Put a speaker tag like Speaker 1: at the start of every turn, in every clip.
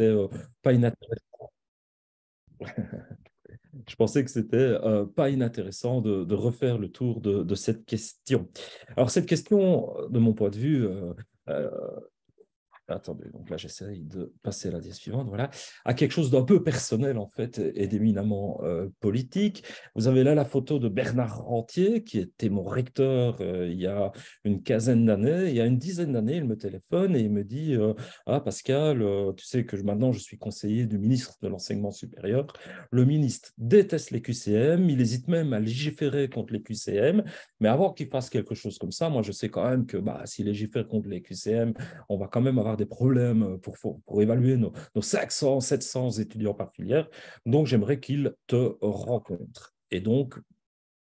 Speaker 1: euh, pas inintéressant. Je pensais que c'était euh, pas inintéressant de, refaire le tour de, cette question. Alors cette question, de mon point de vue, euh, attendez, donc là j'essaye de passer à la diapositive suivante, voilà, à quelque chose d'un peu personnel en fait et d'éminemment euh, politique. Vous avez là la photo de Bernard Rentier, qui était mon recteur euh, il y a une quinzaine d'années. Il y a une dizaine d'années, il me téléphone et il me dit euh, Ah Pascal, tu sais que maintenant je suis conseiller du ministre de l'enseignement supérieur. Le ministre déteste les QCM, il hésite même à légiférer contre les QCM, mais avant qu'il fasse quelque chose comme ça, moi je sais quand même que bah, s'il légifère contre les QCM, on va quand même avoir des problèmes pour, pour évaluer nos, 500, 700 étudiants par filière. Donc, j'aimerais qu'il te rencontre. Et donc,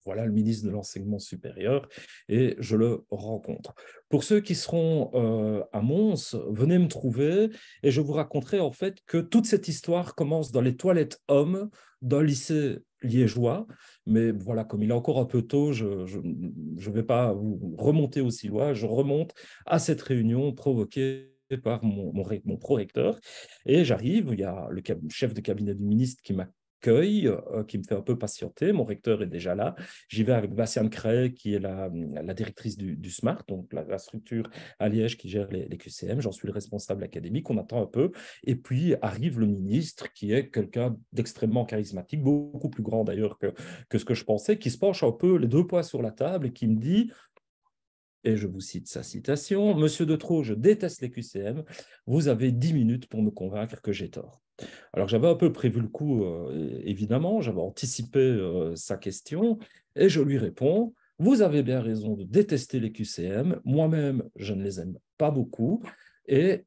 Speaker 1: voilà le ministre de l'enseignement supérieur et je le rencontre. Pour ceux qui seront euh, à Mons, venez me trouver et je vous raconterai en fait que toute cette histoire commence dans les toilettes hommes d'un lycée liégeois. Mais voilà, comme il est encore un peu tôt, je ne vais pas vous remonter aussi loin. Je remonte à cette réunion provoquée par mon, mon, mon prorecteur. Et j'arrive, il y a le chef de cabinet du ministre qui m'accueille, euh, qui me fait un peu patienter. Mon recteur est déjà là. J'y vais avec Bastian Cray, qui est la, la directrice du, SMART, donc la, structure à Liège qui gère les, QCM. J'en suis le responsable académique. On attend un peu. Et puis arrive le ministre, qui est quelqu'un d'extrêmement charismatique, beaucoup plus grand d'ailleurs que, que ce que je pensais, qui se penche un peu les deux poids sur la table et qui me dit et je vous cite sa citation, Monsieur de Trot, je déteste les QCM, vous avez dix minutes pour me convaincre que j'ai tort. Alors j'avais un peu prévu le coup, euh, évidemment, j'avais anticipé euh, sa question, et je lui réponds, vous avez bien raison de détester les QCM, moi-même je ne les aime pas beaucoup, et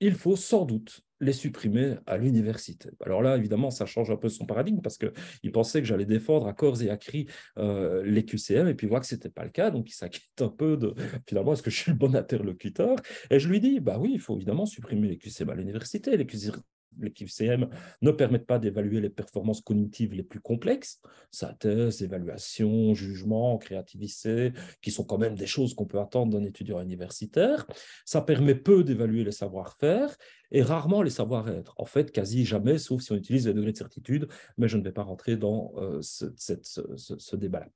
Speaker 1: il faut sans doute les supprimer à l'université. Alors là, évidemment, ça change un peu son paradigme parce qu'il pensait que j'allais défendre à corps et à cri euh, les QCM et puis voit que ce n'était pas le cas. Donc, il s'inquiète un peu de finalement, est-ce que je suis le bon interlocuteur? Et je lui dis, bah oui, il faut évidemment supprimer les QCM à l'université. Les QCM les QCM ne permettent pas d'évaluer les performances cognitives les plus complexes, synthèse, évaluation, jugement, créativité, qui sont quand même des choses qu'on peut attendre d'un étudiant universitaire. Ça permet peu d'évaluer les savoir-faire et rarement les savoir-être. En fait, quasi jamais, sauf si on utilise les degrés de certitude, mais je ne vais pas rentrer dans euh, ce, ce débat-là.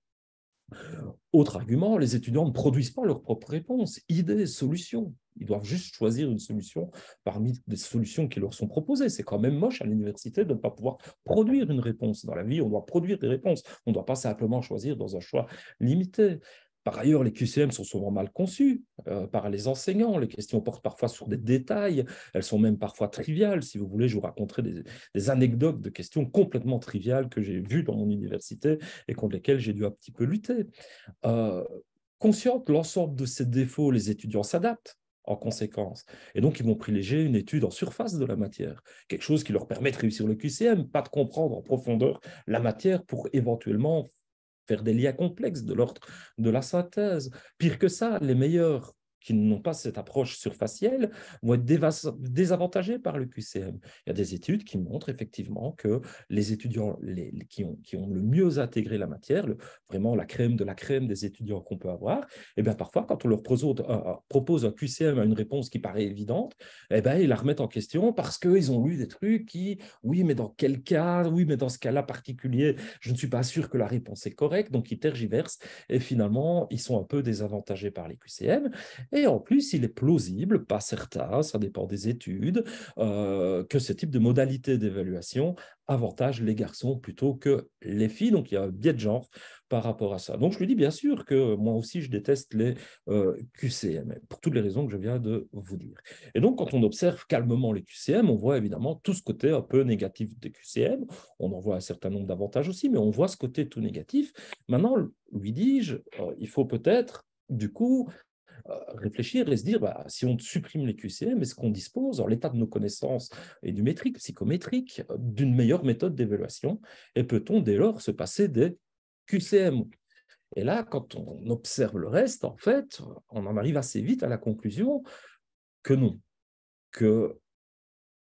Speaker 1: Autre argument, les étudiants ne produisent pas leurs propres réponses, idées, solutions. Ils doivent juste choisir une solution parmi des solutions qui leur sont proposées. C'est quand même moche à l'université de ne pas pouvoir produire une réponse. Dans la vie, on doit produire des réponses. On ne doit pas simplement choisir dans un choix limité. Par ailleurs, les QCM sont souvent mal conçus euh, par les enseignants. Les questions portent parfois sur des détails. Elles sont même parfois triviales. Si vous voulez, je vous raconterai des, anecdotes de questions complètement triviales que j'ai vues dans mon université et contre lesquelles j'ai dû un petit peu lutter. Euh, conscient de l'ensemble de ces défauts, les étudiants s'adaptent en conséquence. Et donc, ils vont privilégier une étude en surface de la matière, quelque chose qui leur permet de réussir le QCM, pas de comprendre en profondeur la matière pour éventuellement faire des liens complexes de l'ordre de la synthèse. Pire que ça, les meilleurs qui n'ont pas cette approche surfacielle vont être désavantagés par le QCM. Il y a des études qui montrent effectivement que les étudiants qui, ont, le mieux intégré la matière, vraiment la crème de la crème des étudiants qu'on peut avoir, et eh bien parfois, quand on leur propose, propose un QCM à une réponse qui paraît évidente, eh bien, ils la remettent en question parce qu'ils ont lu des trucs qui, oui, mais dans quel cas, oui, mais dans ce cas-là particulier, je ne suis pas sûr que la réponse est correcte, donc ils tergiversent et finalement, ils sont un peu désavantagés par les QCM. Et en plus, il est plausible, pas certain, ça dépend des études, euh, que ce type de modalité d'évaluation avantage les garçons plutôt que les filles. Donc, il y a un biais de genre par rapport à ça. Donc, je lui dis bien sûr que moi aussi, je déteste les euh, QCM, pour toutes les raisons que je viens de vous dire. Et donc, quand on observe calmement les QCM, on voit évidemment tout ce côté un peu négatif des QCM. On en voit un certain nombre d'avantages aussi, mais on voit ce côté tout négatif. Maintenant, lui dis-je, euh, il faut peut-être, du coup, réfléchir et se dire, bah, si on supprime les QCM, est-ce qu'on dispose, en l'état de nos connaissances et du métrique, psychométrique, d'une meilleure méthode d'évaluation Et peut-on dès lors se passer des QCM Et là, quand on observe le reste, en fait, on en arrive assez vite à la conclusion que non, que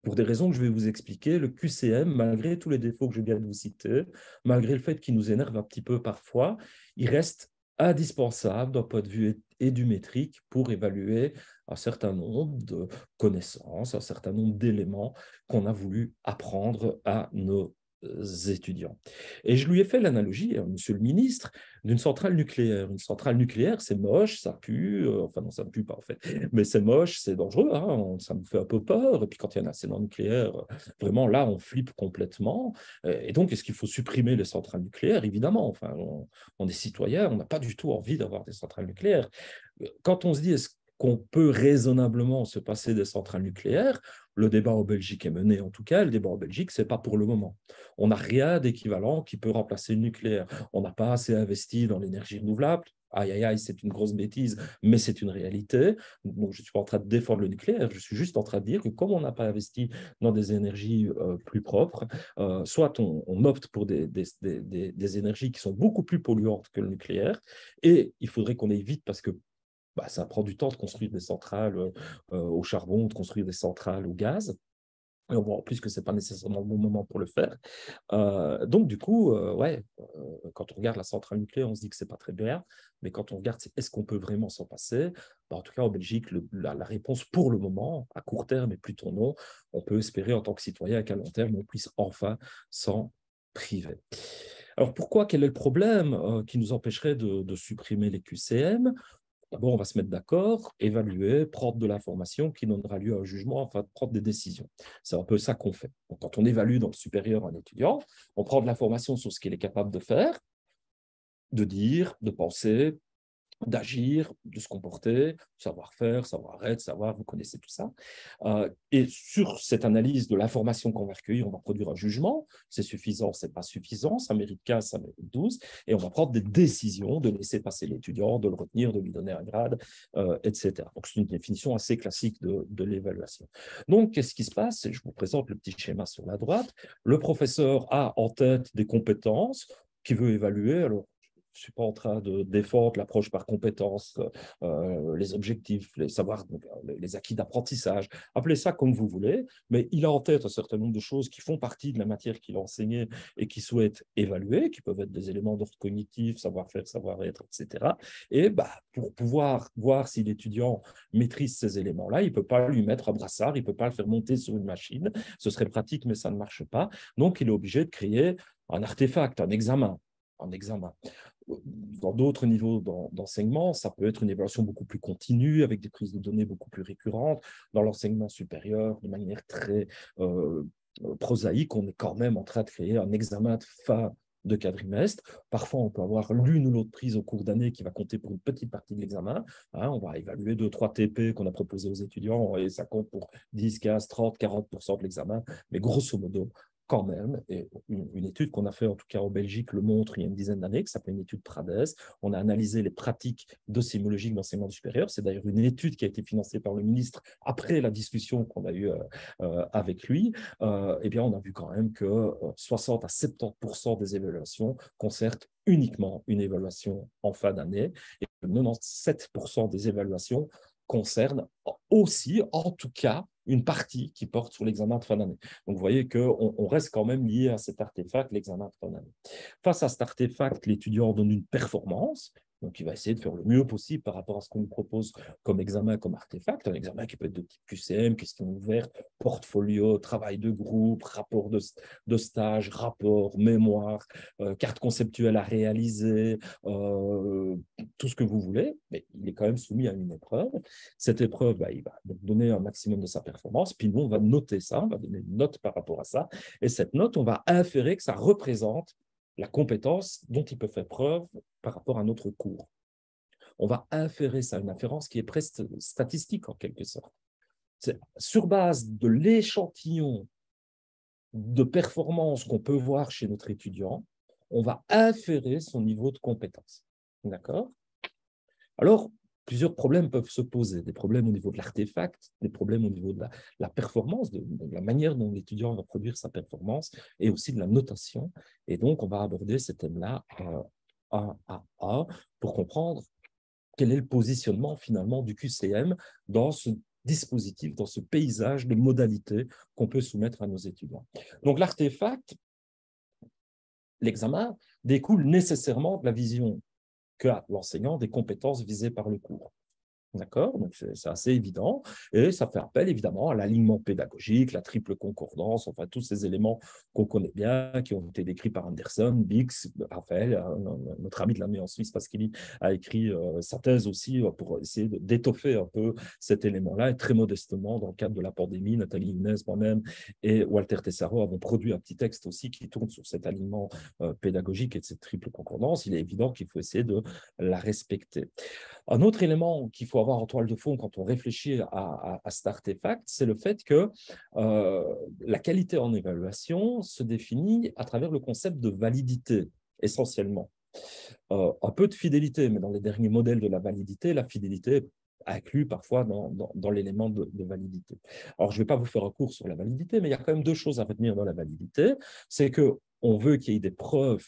Speaker 1: pour des raisons que je vais vous expliquer, le QCM, malgré tous les défauts que je viens de vous citer, malgré le fait qu'il nous énerve un petit peu parfois, il reste indispensable d'un point de vue édumétrique pour évaluer un certain nombre de connaissances, un certain nombre d'éléments qu'on a voulu apprendre à nos étudiants. Et je lui ai fait l'analogie, hein, monsieur le ministre, d'une centrale nucléaire. Une centrale nucléaire, c'est moche, ça pue, euh, enfin non, ça ne pue pas en fait, mais c'est moche, c'est dangereux, hein, ça me fait un peu peur. Et puis quand il y a un accident nucléaire, vraiment là, on flippe complètement. Et donc, est-ce qu'il faut supprimer les centrales nucléaires? Évidemment, enfin, on, on est citoyen, on n'a pas du tout envie d'avoir des centrales nucléaires. Quand on se dit, est-ce qu'on peut raisonnablement se passer des centrales nucléaires, le débat en Belgique est mené en tout cas. Le débat en Belgique, ce n'est pas pour le moment. On n'a rien d'équivalent qui peut remplacer le nucléaire. On n'a pas assez investi dans l'énergie renouvelable. Aïe, aïe, aïe, c'est une grosse bêtise, mais c'est une réalité. Donc, je ne suis pas en train de défendre le nucléaire, je suis juste en train de dire que comme on n'a pas investi dans des énergies euh, plus propres, euh, soit on, opte pour des, des, énergies qui sont beaucoup plus polluantes que le nucléaire, et il faudrait qu'on aille vite parce que bah, ça prend du temps de construire des centrales euh, au charbon, de construire des centrales au gaz. Et on voit en plus que ce n'est pas nécessairement le bon moment pour le faire. Euh, donc, du coup, euh, ouais, quand on regarde la centrale nucléaire, on se dit que ce n'est pas très bien. Mais quand on regarde, est-ce qu'on peut vraiment s'en passer? Bah, En tout cas, en Belgique, la, réponse pour le moment, à court terme et plutôt non, on peut espérer en tant que citoyen qu'à long terme, on puisse enfin s'en priver. Alors pourquoi? Quel est le problème qui nous empêcherait de supprimer les QCM D'abord, on va se mettre d'accord, évaluer, prendre de l'information qui donnera lieu à un jugement de prendre des décisions. C'est un peu ça qu'on fait. quand on évalue dans le supérieur un étudiant, on prend de l'information sur ce qu'il est capable de faire, de dire, de penser, d'agir, de se comporter, savoir-faire, savoir-être, savoir, vous connaissez tout ça. Euh, et sur cette analyse de l'information qu'on va recueillir, on va produire un jugement, c'est suffisant, c'est pas suffisant, ça mérite 15, ça mérite 12, et on va prendre des décisions de laisser passer l'étudiant, de le retenir, de lui donner un grade, euh, etc. Donc c'est une définition assez classique de, l'évaluation. Donc qu'est-ce qui se passe? Je vous présente le petit schéma sur la droite. Le professeur a en tête des compétences, qui veut évaluer. Alors, je suis pas en train de défendre l'approche par compétences, euh, les objectifs, les savoirs, les acquis d'apprentissage, appelez ça comme vous voulez, mais il a en tête un certain nombre de choses qui font partie de la matière qu'il a enseignée et qu'il souhaite évaluer, qui peuvent être des éléments d'ordre cognitif, savoir-faire, savoir-être, etc. Et bah, pour pouvoir voir si l'étudiant maîtrise ces éléments-là, il ne peut pas lui mettre un brassard, il ne peut pas le faire monter sur une machine, ce serait pratique, mais ça ne marche pas. Donc, il est obligé de créer un artefact, un examen, un examen dans d'autres niveaux d'enseignement, ça peut être une évaluation beaucoup plus continue, avec des prises de données beaucoup plus récurrentes. Dans l'enseignement supérieur, de manière très euh, prosaïque, on est quand même en train de créer un examen de fin de quadrimestre. Parfois, on peut avoir l'une ou l'autre prise au cours d'année qui va compter pour une petite partie de l'examen. Hein. on va évaluer 2-3 TP qu'on a proposé aux étudiants et ça compte pour 10, 15, 30, 40% de l'examen. Mais grosso modo, quand même, et une, étude qu'on a fait en tout cas en Belgique le montre il y a une dizaine d'années, qui s'appelle une étude Prades. On a analysé les pratiques docimologiques d'enseignement supérieur. C'est d'ailleurs une étude qui a été financée par le ministre après la discussion qu'on a eue euh, euh, avec lui. Euh, eh bien, on a vu quand même que 60 à 70% des évaluations concernent uniquement une évaluation en fin d'année et 97% des évaluations concernent aussi, en tout cas, une partie qui porte sur l'examen de fin d'année. Donc, vous voyez qu'on on reste quand même lié à cet artefact, l'examen de fin d'année. Face à cet artefact, l'étudiant donne une performance, donc, il va essayer de faire le mieux possible par rapport à ce qu'on lui propose comme examen, comme artefact. Un examen qui peut être de type QCM, question ouverte, portfolio, travail de groupe, rapport de, de stage, rapport, mémoire, euh, carte conceptuelle à réaliser, euh, tout ce que vous voulez. Mais il est quand même soumis à une épreuve. Cette épreuve, bah, il va donner un maximum de sa performance. Puis nous, on va noter ça, on va donner une note par rapport à ça. Et cette note, on va inférer que ça représente la compétence dont il peut faire preuve par rapport à notre cours. On va inférer ça, une inférence qui est presque statistique en quelque sorte. Sur base de l'échantillon de performance qu'on peut voir chez notre étudiant, on va inférer son niveau de compétence. D'accord? Alors, plusieurs problèmes peuvent se poser. Des problèmes au niveau de l'artefact, des problèmes au niveau de la, performance, de, la manière dont l'étudiant va produire sa performance et aussi de la notation. Et donc, on va aborder ces thèmes-là euh, un à pour comprendre quel est le positionnement finalement du QCM dans ce dispositif, dans ce paysage de modalités qu'on peut soumettre à nos étudiants. Donc l'artefact, l'examen, découle nécessairement de la vision que l'enseignant des compétences visées par le cours. D'accord Donc, c'est assez évident. Et ça fait appel, évidemment, à l'alignement pédagogique, la triple concordance, enfin, tous ces éléments qu'on connaît bien, qui ont été décrits par Anderson, Bix, Raphaël, euh, notre ami de l'année en Suisse, qu'il a écrit euh, sa thèse aussi euh, pour essayer d'étoffer un peu cet élément-là. Et très modestement, dans le cadre de la pandémie, Nathalie Inès, moi-même et Walter Tessaro avons produit un petit texte aussi qui tourne sur cet alignement pédagogique et cette triple concordance. Il est évident qu'il faut essayer de la respecter. Un autre élément qu'il faut avoir en toile de fond quand on réfléchit à, cet artefact, c'est le fait que euh, la qualité en évaluation se définit à travers le concept de validité, essentiellement. Euh, un peu de fidélité, mais dans les derniers modèles de la validité, la fidélité inclut parfois dans, l'élément de, de, validité. Alors, je ne vais pas vous faire un cours sur la validité, mais il y a quand même deux choses à retenir dans la validité. C'est qu'on veut qu'il y ait des preuves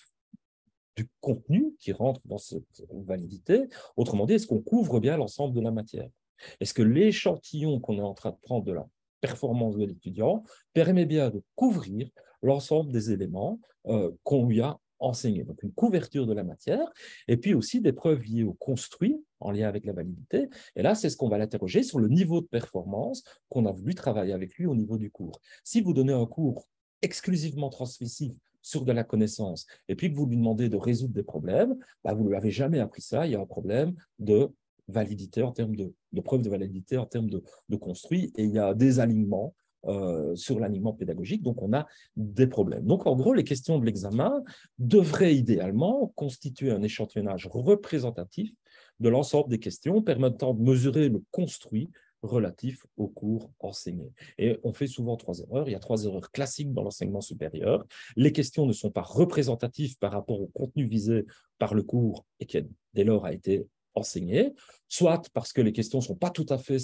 Speaker 1: du contenu qui rentre dans cette validité. Autrement dit, est-ce qu'on couvre bien l'ensemble de la matière? Est-ce que l'échantillon qu'on est en train de prendre de la performance de l'étudiant permet bien de couvrir l'ensemble des éléments euh, qu'on lui a enseignés? Donc une couverture de la matière, et puis aussi des preuves liées au construit en lien avec la validité. Et là, c'est ce qu'on va l'interroger sur le niveau de performance qu'on a voulu travailler avec lui au niveau du cours. Si vous donnez un cours exclusivement transmissif sur de la connaissance, et puis que vous lui demandez de résoudre des problèmes, bah, vous ne lui avez jamais appris ça, il y a un problème de validité en termes de, preuve de validité en termes de, de, construit, et il y a des alignements euh, sur l'alignement pédagogique, donc on a des problèmes. Donc en gros, les questions de l'examen devraient idéalement constituer un échantillonnage représentatif de l'ensemble des questions permettant de mesurer le construit relatif aux cours enseignés. Et on fait souvent trois erreurs. Il y a trois erreurs classiques dans l'enseignement supérieur. Les questions ne sont pas représentatives par rapport au contenu visé par le cours et qui, dès lors, a été enseigné, soit parce que les questions ne sont pas tout à fait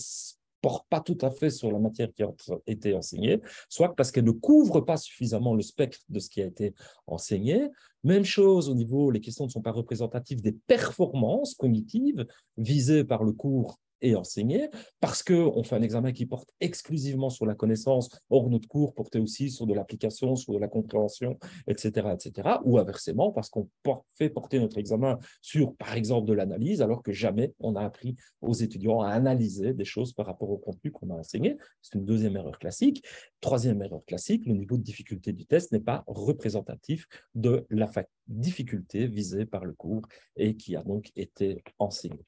Speaker 1: pas tout à fait sur la matière qui a été enseignée, soit parce qu'elles ne couvrent pas suffisamment le spectre de ce qui a été enseigné. Même chose au niveau, les questions ne sont pas représentatives des performances cognitives visées par le cours et enseigner, parce qu'on fait un examen qui porte exclusivement sur la connaissance, or notre cours portait aussi sur de l'application, sur de la compréhension, etc., etc., ou inversement, parce qu'on fait porter notre examen sur, par exemple, de l'analyse, alors que jamais on a appris aux étudiants à analyser des choses par rapport au contenu qu'on a enseigné. C'est une deuxième erreur classique. Troisième erreur classique, le niveau de difficulté du test n'est pas représentatif de la difficulté visée par le cours et qui a donc été enseignée.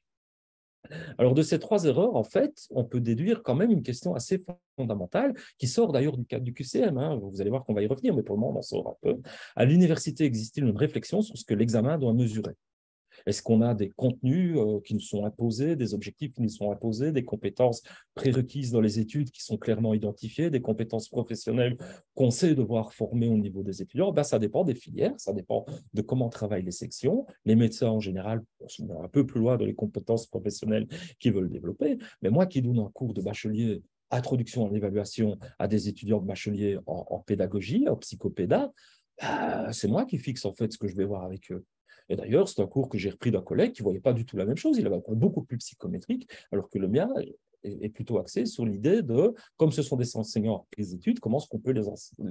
Speaker 1: Alors, de ces trois erreurs, en fait, on peut déduire quand même une question assez fondamentale, qui sort d'ailleurs du cadre du QCM. Hein. Vous allez voir qu'on va y revenir, mais pour le moment, on en sort un peu. À l'université, existe-t-il une réflexion sur ce que l'examen doit mesurer? Est-ce qu'on a des contenus euh, qui nous sont imposés, des objectifs qui nous sont imposés, des compétences prérequises dans les études qui sont clairement identifiées, des compétences professionnelles qu'on sait devoir former au niveau des étudiants? Ben, Ça dépend des filières, ça dépend de comment travaillent les sections. Les médecins, en général, sont un peu plus loin de les compétences professionnelles qu'ils veulent développer. Mais moi qui donne un cours de bachelier introduction à l'évaluation à des étudiants de bachelier en, pédagogie, en psychopéda, ben, c'est moi qui fixe en fait ce que je vais voir avec eux. Et d'ailleurs, c'est un cours que j'ai repris d'un collègue qui ne voyait pas du tout la même chose. Il avait un cours beaucoup plus psychométrique, alors que le mien est plutôt axé sur l'idée de, comme ce sont des enseignants les études, comment est-ce qu'on peut les,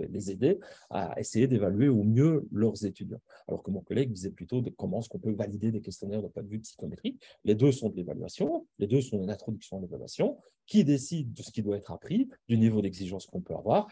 Speaker 1: les, aider à essayer d'évaluer au mieux leurs étudiants. Alors que mon collègue disait plutôt de comment est-ce qu'on peut valider des questionnaires d'un point de vue psychométrique. Les deux sont de l'évaluation, les deux sont une introduction à l'évaluation. Qui décide de ce qui doit être appris, du niveau d'exigence qu'on peut avoir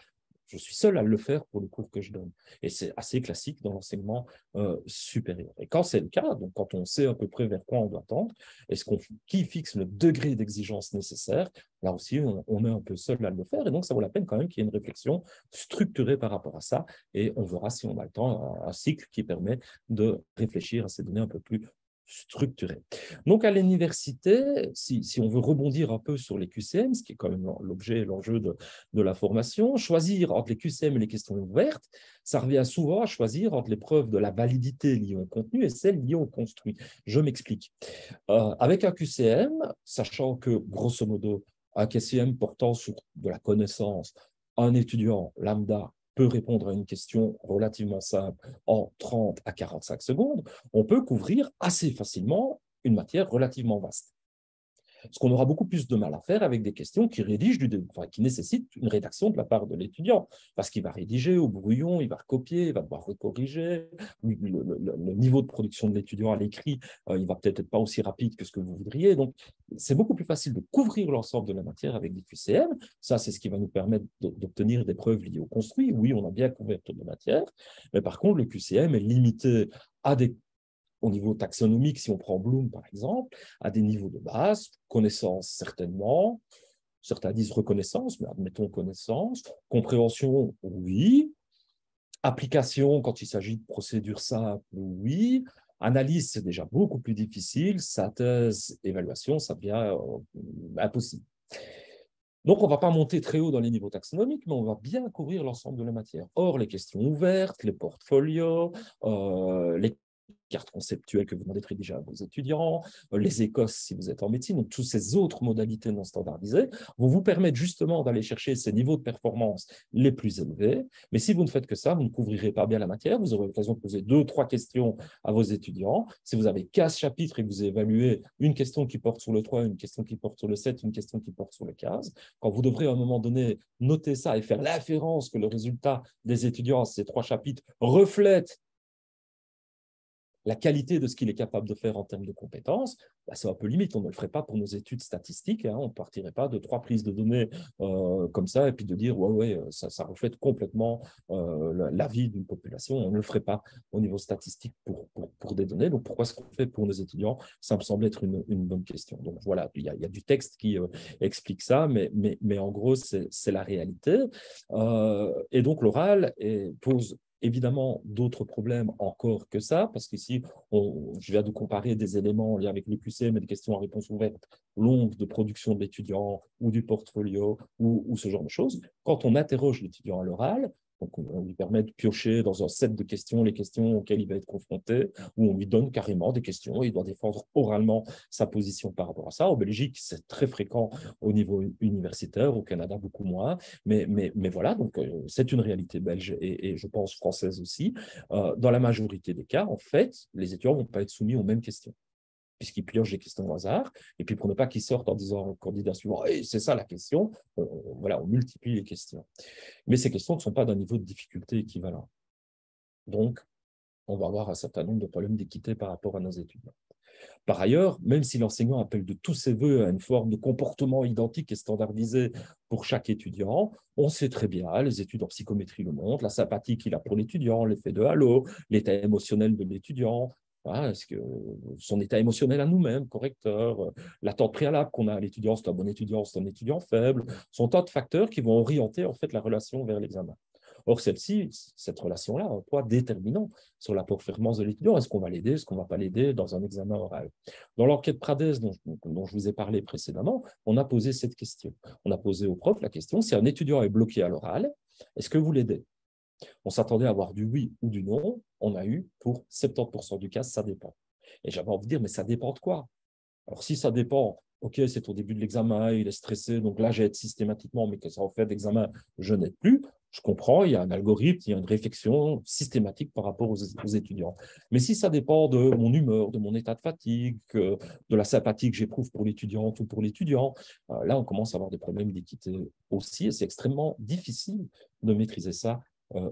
Speaker 1: je suis seul à le faire pour le cours que je donne. Et c'est assez classique dans l'enseignement euh, supérieur. Et quand c'est le cas, donc quand on sait à peu près vers quoi on doit tendre, est-ce qu'on qui fixe le degré d'exigence nécessaire Là aussi, on, est un peu seul à le faire. Et donc, ça vaut la peine quand même qu'il y ait une réflexion structurée par rapport à ça. Et on verra si on a le temps, un cycle qui permet de réfléchir à ces données un peu plus structuré. Donc à l'université, si, on veut rebondir un peu sur les QCM, ce qui est quand même l'objet, l'enjeu de, de, la formation, choisir entre les QCM et les questions ouvertes, ça revient souvent à choisir entre l'épreuve de la validité liée au contenu et celle liée au construit. Je m'explique. Euh, avec un QCM, sachant que grosso modo, un QCM portant sur de la connaissance, un étudiant lambda peut répondre à une question relativement simple en 30 à 45 secondes, on peut couvrir assez facilement une matière relativement vaste. Ce qu'on aura beaucoup plus de mal à faire avec des questions qui rédigent du, qui nécessitent une rédaction de la part de l'étudiant, parce qu'il va rédiger au brouillon, il va recopier, il va devoir recorriger. Le, niveau de production de l'étudiant à l'écrit, euh, il va peut-être être pas aussi rapide que ce que vous voudriez. Donc, c'est beaucoup plus facile de couvrir l'ensemble de la matière avec des QCM. Ça, c'est ce qui va nous permettre d'obtenir des preuves liées au construit. Oui, on a bien couvert toute la matière, mais par contre, le QCM est limité à des au niveau taxonomique, si on prend Bloom par exemple, à des niveaux de base, connaissance certainement, certains disent reconnaissance, mais admettons connaissance, compréhension, oui, application quand il s'agit de procédures simples, oui, analyse, c'est déjà beaucoup plus difficile, synthèse, évaluation, ça devient euh, impossible. Donc, on ne va pas monter très haut dans les niveaux taxonomiques, mais on va bien couvrir l'ensemble de la matière. Or, les questions ouvertes, les portfolios, euh, les cartes conceptuelles que vous demandez de rédiger à vos étudiants, euh, les écosses si vous êtes en médecine, donc toutes ces autres modalités non standardisées vont vous permettre justement d'aller chercher ces niveaux de performance les plus élevés. Mais si vous ne faites que ça, vous ne couvrirez pas bien la matière, vous aurez l'occasion de poser deux, trois questions à vos étudiants. Si vous avez 15 chapitres et que vous évaluez une question qui porte sur le 3, une question qui porte sur le 7, une question qui porte sur le 15, quand vous devrez à un moment donné noter ça et faire l'inférence que le résultat des étudiants ces trois chapitres reflète la qualité de ce qu'il est capable de faire en termes de compétences, bah, c'est un peu limite. On ne le ferait pas pour nos études statistiques. Hein. On ne partirait pas de trois prises de données euh, comme ça et puis de dire, ouais, ouais, ça, ça reflète complètement euh, la vie d'une population. On ne le ferait pas au niveau statistique pour, pour, des données. Donc, pourquoi ce qu'on fait pour nos étudiants? Ça me semble être une, bonne question. Donc, voilà, il y a, du texte qui euh, explique ça, mais, mais, mais en gros, c'est la réalité. et donc, l'oral pose évidemment d'autres problèmes encore que ça, parce qu'ici, je viens de comparer des éléments liés avec les QCM et des questions à réponse ouverte longues de production de l'étudiant ou du portfolio ou, ce genre de choses. Quand on interroge l'étudiant à l'oral, donc, on lui permet de piocher dans un set de questions les questions auxquelles il va être confronté, où on lui donne carrément des questions et il doit défendre oralement sa position par rapport à ça. Au Belgique, c'est très fréquent au niveau universitaire, au Canada, beaucoup moins. Mais, mais, mais voilà, donc euh, c'est une réalité belge et, je pense française aussi. Euh, dans la majorité des cas, en fait, les étudiants ne vont pas être soumis aux mêmes questions puisqu'ils piochent des questions au hasard. Et puis, pour ne pas qu'ils sortent en disant au candidat suivant, c'est ça la question, voilà, on multiplie les questions. Mais ces questions ne sont pas d'un niveau de difficulté équivalent. Donc, on va avoir un certain nombre de problèmes d'équité par rapport à nos étudiants. Par ailleurs, même si l'enseignant appelle de tous ses voeux à une forme de comportement identique et standardisé pour chaque étudiant, on sait très bien, les études en psychométrie le montrent, la sympathie qu'il a pour l'étudiant, l'effet de halo, l'état émotionnel de l'étudiant, est-ce que son état émotionnel à nous-mêmes, correcteur, l'attente préalable qu'on a à l'étudiant, c'est un bon étudiant, c'est un étudiant faible, sont tas de facteurs qui vont orienter en fait la relation vers l'examen. Or, celle-ci, cette relation-là a un poids déterminant sur la performance de l'étudiant. Est-ce qu'on va l'aider, est-ce qu'on ne va pas l'aider dans un examen oral? Dans l'enquête Prades dont, dont, je vous ai parlé précédemment, on a posé cette question. On a posé au prof la question, si un étudiant est bloqué à l'oral, est-ce que vous l'aidez? On s'attendait à avoir du oui ou du non. On a eu pour 70% du cas, ça dépend. Et j'avais envie de dire, mais ça dépend de quoi? Alors, si ça dépend, OK, c'est au début de l'examen, il est stressé, donc là, j'aide systématiquement, mais que ça en fait d'examen, je n'aide plus. Je comprends, il y a un algorithme, il y a une réflexion systématique par rapport aux, étudiants. Mais si ça dépend de mon humeur, de mon état de fatigue, de la sympathie que j'éprouve pour l'étudiant ou pour l'étudiant, euh, là, on commence à avoir des problèmes d'équité aussi, et c'est extrêmement difficile de maîtriser ça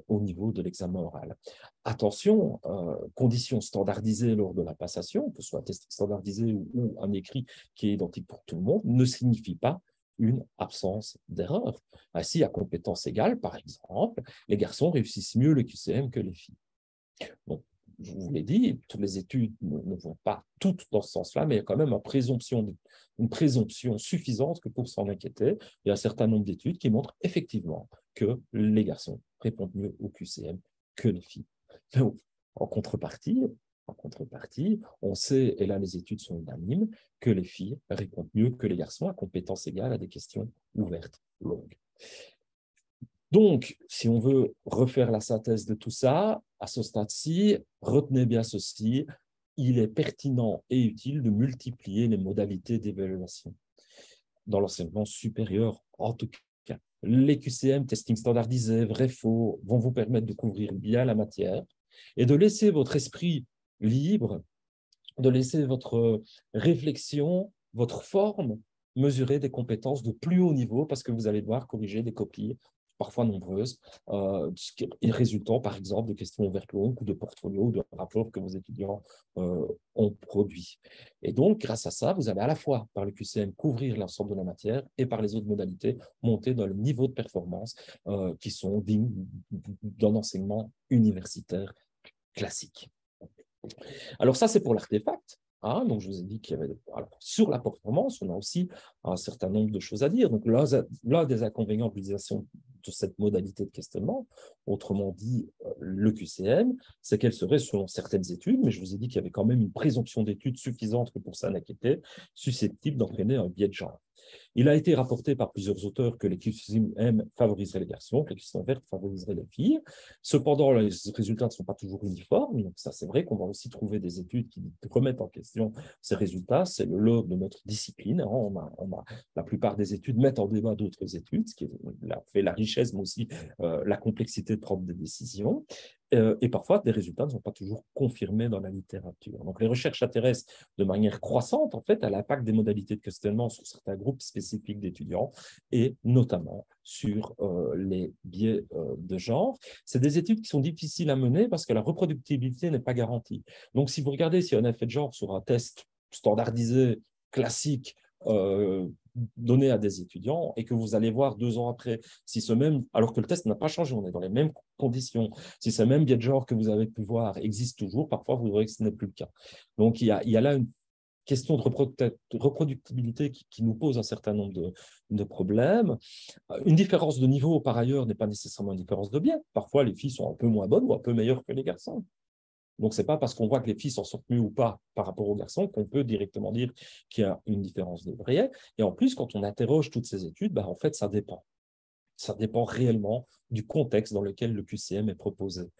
Speaker 1: au niveau de l'examen oral. Attention, euh, conditions standardisées lors de la passation, que ce soit un test standardisé ou, un écrit qui est identique pour tout le monde, ne signifie pas une absence d'erreur. Ainsi, à compétence égale, par exemple, les garçons réussissent mieux le QCM que les filles. Donc, je vous l'ai dit, toutes les études ne, vont pas toutes dans ce sens-là, mais il y a quand même une présomption, une présomption suffisante que pour s'en inquiéter. Il y a un certain nombre d'études qui montrent effectivement que les garçons répondent mieux au QCM que les filles. en contrepartie, en contrepartie, on sait, et là les études sont unanimes, que les filles répondent mieux que les garçons à compétences égales à des questions ouvertes, longues. Donc, si on veut refaire la synthèse de tout ça, à ce stade-ci, retenez bien ceci, il est pertinent et utile de multiplier les modalités d'évaluation. Dans l'enseignement supérieur, en tout cas, les QCM, testing standardisé, vrai-faux, vont vous permettre de couvrir bien la matière et de laisser votre esprit libre, de laisser votre réflexion, votre forme mesurer des compétences de plus haut niveau parce que vous allez devoir corriger des copies parfois nombreuses, euh, résultant par exemple de questions ouvertes longues ou de portfolios ou de rapports que vos étudiants euh, ont produits. Et donc, grâce à ça, vous allez à la fois par le QCM couvrir l'ensemble de la matière et par les autres modalités monter dans le niveau de performance euh, qui sont dignes d'un enseignement universitaire classique. Alors ça, c'est pour l'artefact. Hein, donc, je vous ai dit qu'il y avait. sur la performance, on a aussi un certain nombre de choses à dire. Donc, l'un des inconvénients de l'utilisation cette modalité de questionnement, autrement dit euh, le QCM, c'est qu'elle serait, selon certaines études, mais je vous ai dit qu'il y avait quand même une présomption d'études suffisante pour ça inquiéter, susceptible d'entraîner un biais de genre. Il a été rapporté par plusieurs auteurs que les QCM favoriseraient les garçons, que les questions vertes favoriseraient les filles. Cependant, les résultats ne sont pas toujours uniformes. Donc ça, c'est vrai qu'on va aussi trouver des études qui remettent en question ces résultats. C'est le lot de notre discipline. Hein. On a, la plupart des études mettent en débat d'autres études, ce qui fait la richesse, mais aussi euh, la complexité de prendre des décisions. Euh, et parfois, des résultats ne sont pas toujours confirmés dans la littérature. Donc, les recherches intéressent de manière croissante, en fait, à l'impact des modalités de questionnement sur certains groupes spécifiques d'étudiants et notamment sur euh, les biais euh, de genre. C'est des études qui sont difficiles à mener parce que la reproductibilité n'est pas garantie. Donc, si vous regardez s'il y a un effet de genre sur un test standardisé, classique, donné à des étudiants et que vous allez voir deux ans après si ce même, alors que le test n'a pas changé, on est dans les mêmes conditions, si ce même biais de genre que vous avez pu voir existe toujours, parfois vous verrez que ce n'est plus le cas. Donc il y a, il y a là une question de reproductibilité qui, nous pose un certain nombre de, de, problèmes. Une différence de niveau, par ailleurs, n'est pas nécessairement une différence de biais. Parfois, les filles sont un peu moins bonnes ou un peu meilleures que les garçons. Donc, ce n'est pas parce qu'on voit que les filles s'en sortent mieux ou pas par rapport aux garçons qu'on peut directement dire qu'il y a une différence de vrai. Et en plus, quand on interroge toutes ces études, bah, en fait, ça dépend. Ça dépend réellement du contexte dans lequel le QCM est proposé.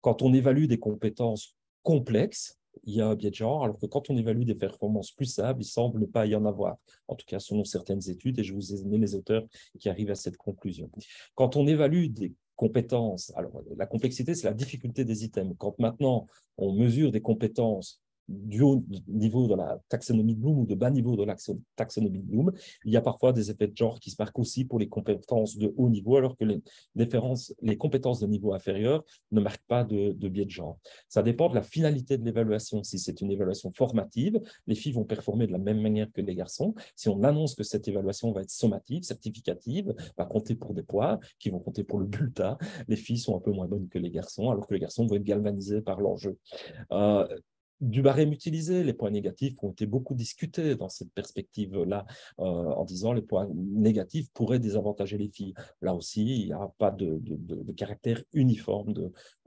Speaker 1: Quand on évalue des compétences complexes, il y a un biais de genre, alors que quand on évalue des performances plus simples, il semble ne pas y en avoir. En tout cas, selon certaines études, et je vous ai donné les auteurs qui arrivent à cette conclusion. Quand on évalue des compétences. Alors, la complexité, c'est la difficulté des items. Quand maintenant on mesure des compétences du haut niveau de la taxonomie de Bloom ou de bas niveau de la taxonomie de Bloom, il y a parfois des effets de genre qui se marquent aussi pour les compétences de haut niveau, alors que les, les compétences de niveau inférieur ne marquent pas de, biais de genre. Ça dépend de la finalité de l'évaluation. Si c'est une évaluation formative, les filles vont performer de la même manière que les garçons. Si on annonce que cette évaluation va être sommative, certificative, va compter pour des poids, qui vont compter pour le bulletin, les filles sont un peu moins bonnes que les garçons, alors que les garçons vont être galvanisés par l'enjeu. Euh, du barème utilisé. Les points négatifs ont été beaucoup discutés dans cette perspective-là, euh, en disant les points négatifs pourraient désavantager les filles. Là aussi, il n'y a pas de, caractère uniforme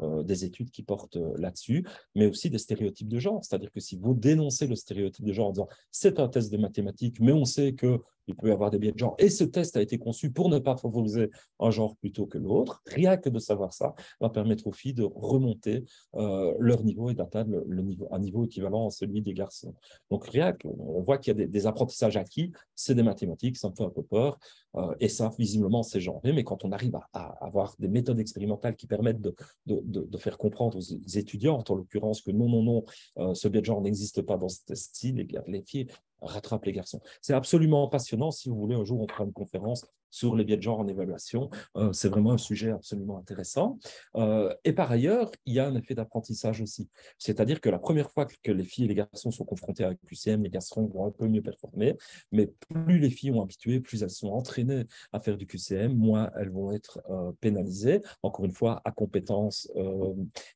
Speaker 1: euh, des études qui portent euh, là-dessus, mais aussi des stéréotypes de genre. C'est-à-dire que si vous dénoncez le stéréotype de genre en disant c'est un test de mathématiques, mais on sait que il peut y avoir des biais de genre. Et ce test a été conçu pour ne pas favoriser un genre plutôt que l'autre. Rien que de savoir ça va permettre aux filles de remonter euh, leur niveau et d'atteindre le, niveau, un niveau équivalent à celui des garçons. Donc rien on voit qu'il y a des, apprentissages acquis, c'est des mathématiques, ça me fait un peu peur. Euh, et ça, visiblement, c'est genré. Mais quand on arrive à, avoir des méthodes expérimentales qui permettent de, faire comprendre aux étudiants, en l'occurrence, que non, non, non, euh, ce biais de genre n'existe pas dans ce test-ci, les, les filles rattrape les garçons. C'est absolument passionnant. Si vous voulez, un jour, on fera une conférence sur les biais de genre en évaluation. Euh, c'est vraiment un sujet absolument intéressant. Euh, et par ailleurs, il y a un effet d'apprentissage aussi. C'est-à-dire que la première fois que les filles et les garçons sont confrontés avec QCM, les garçons vont un peu mieux performer, mais plus les filles ont habitué, plus elles sont entraînées à faire du QCM, moins elles vont être euh, pénalisées, encore une fois, à compétences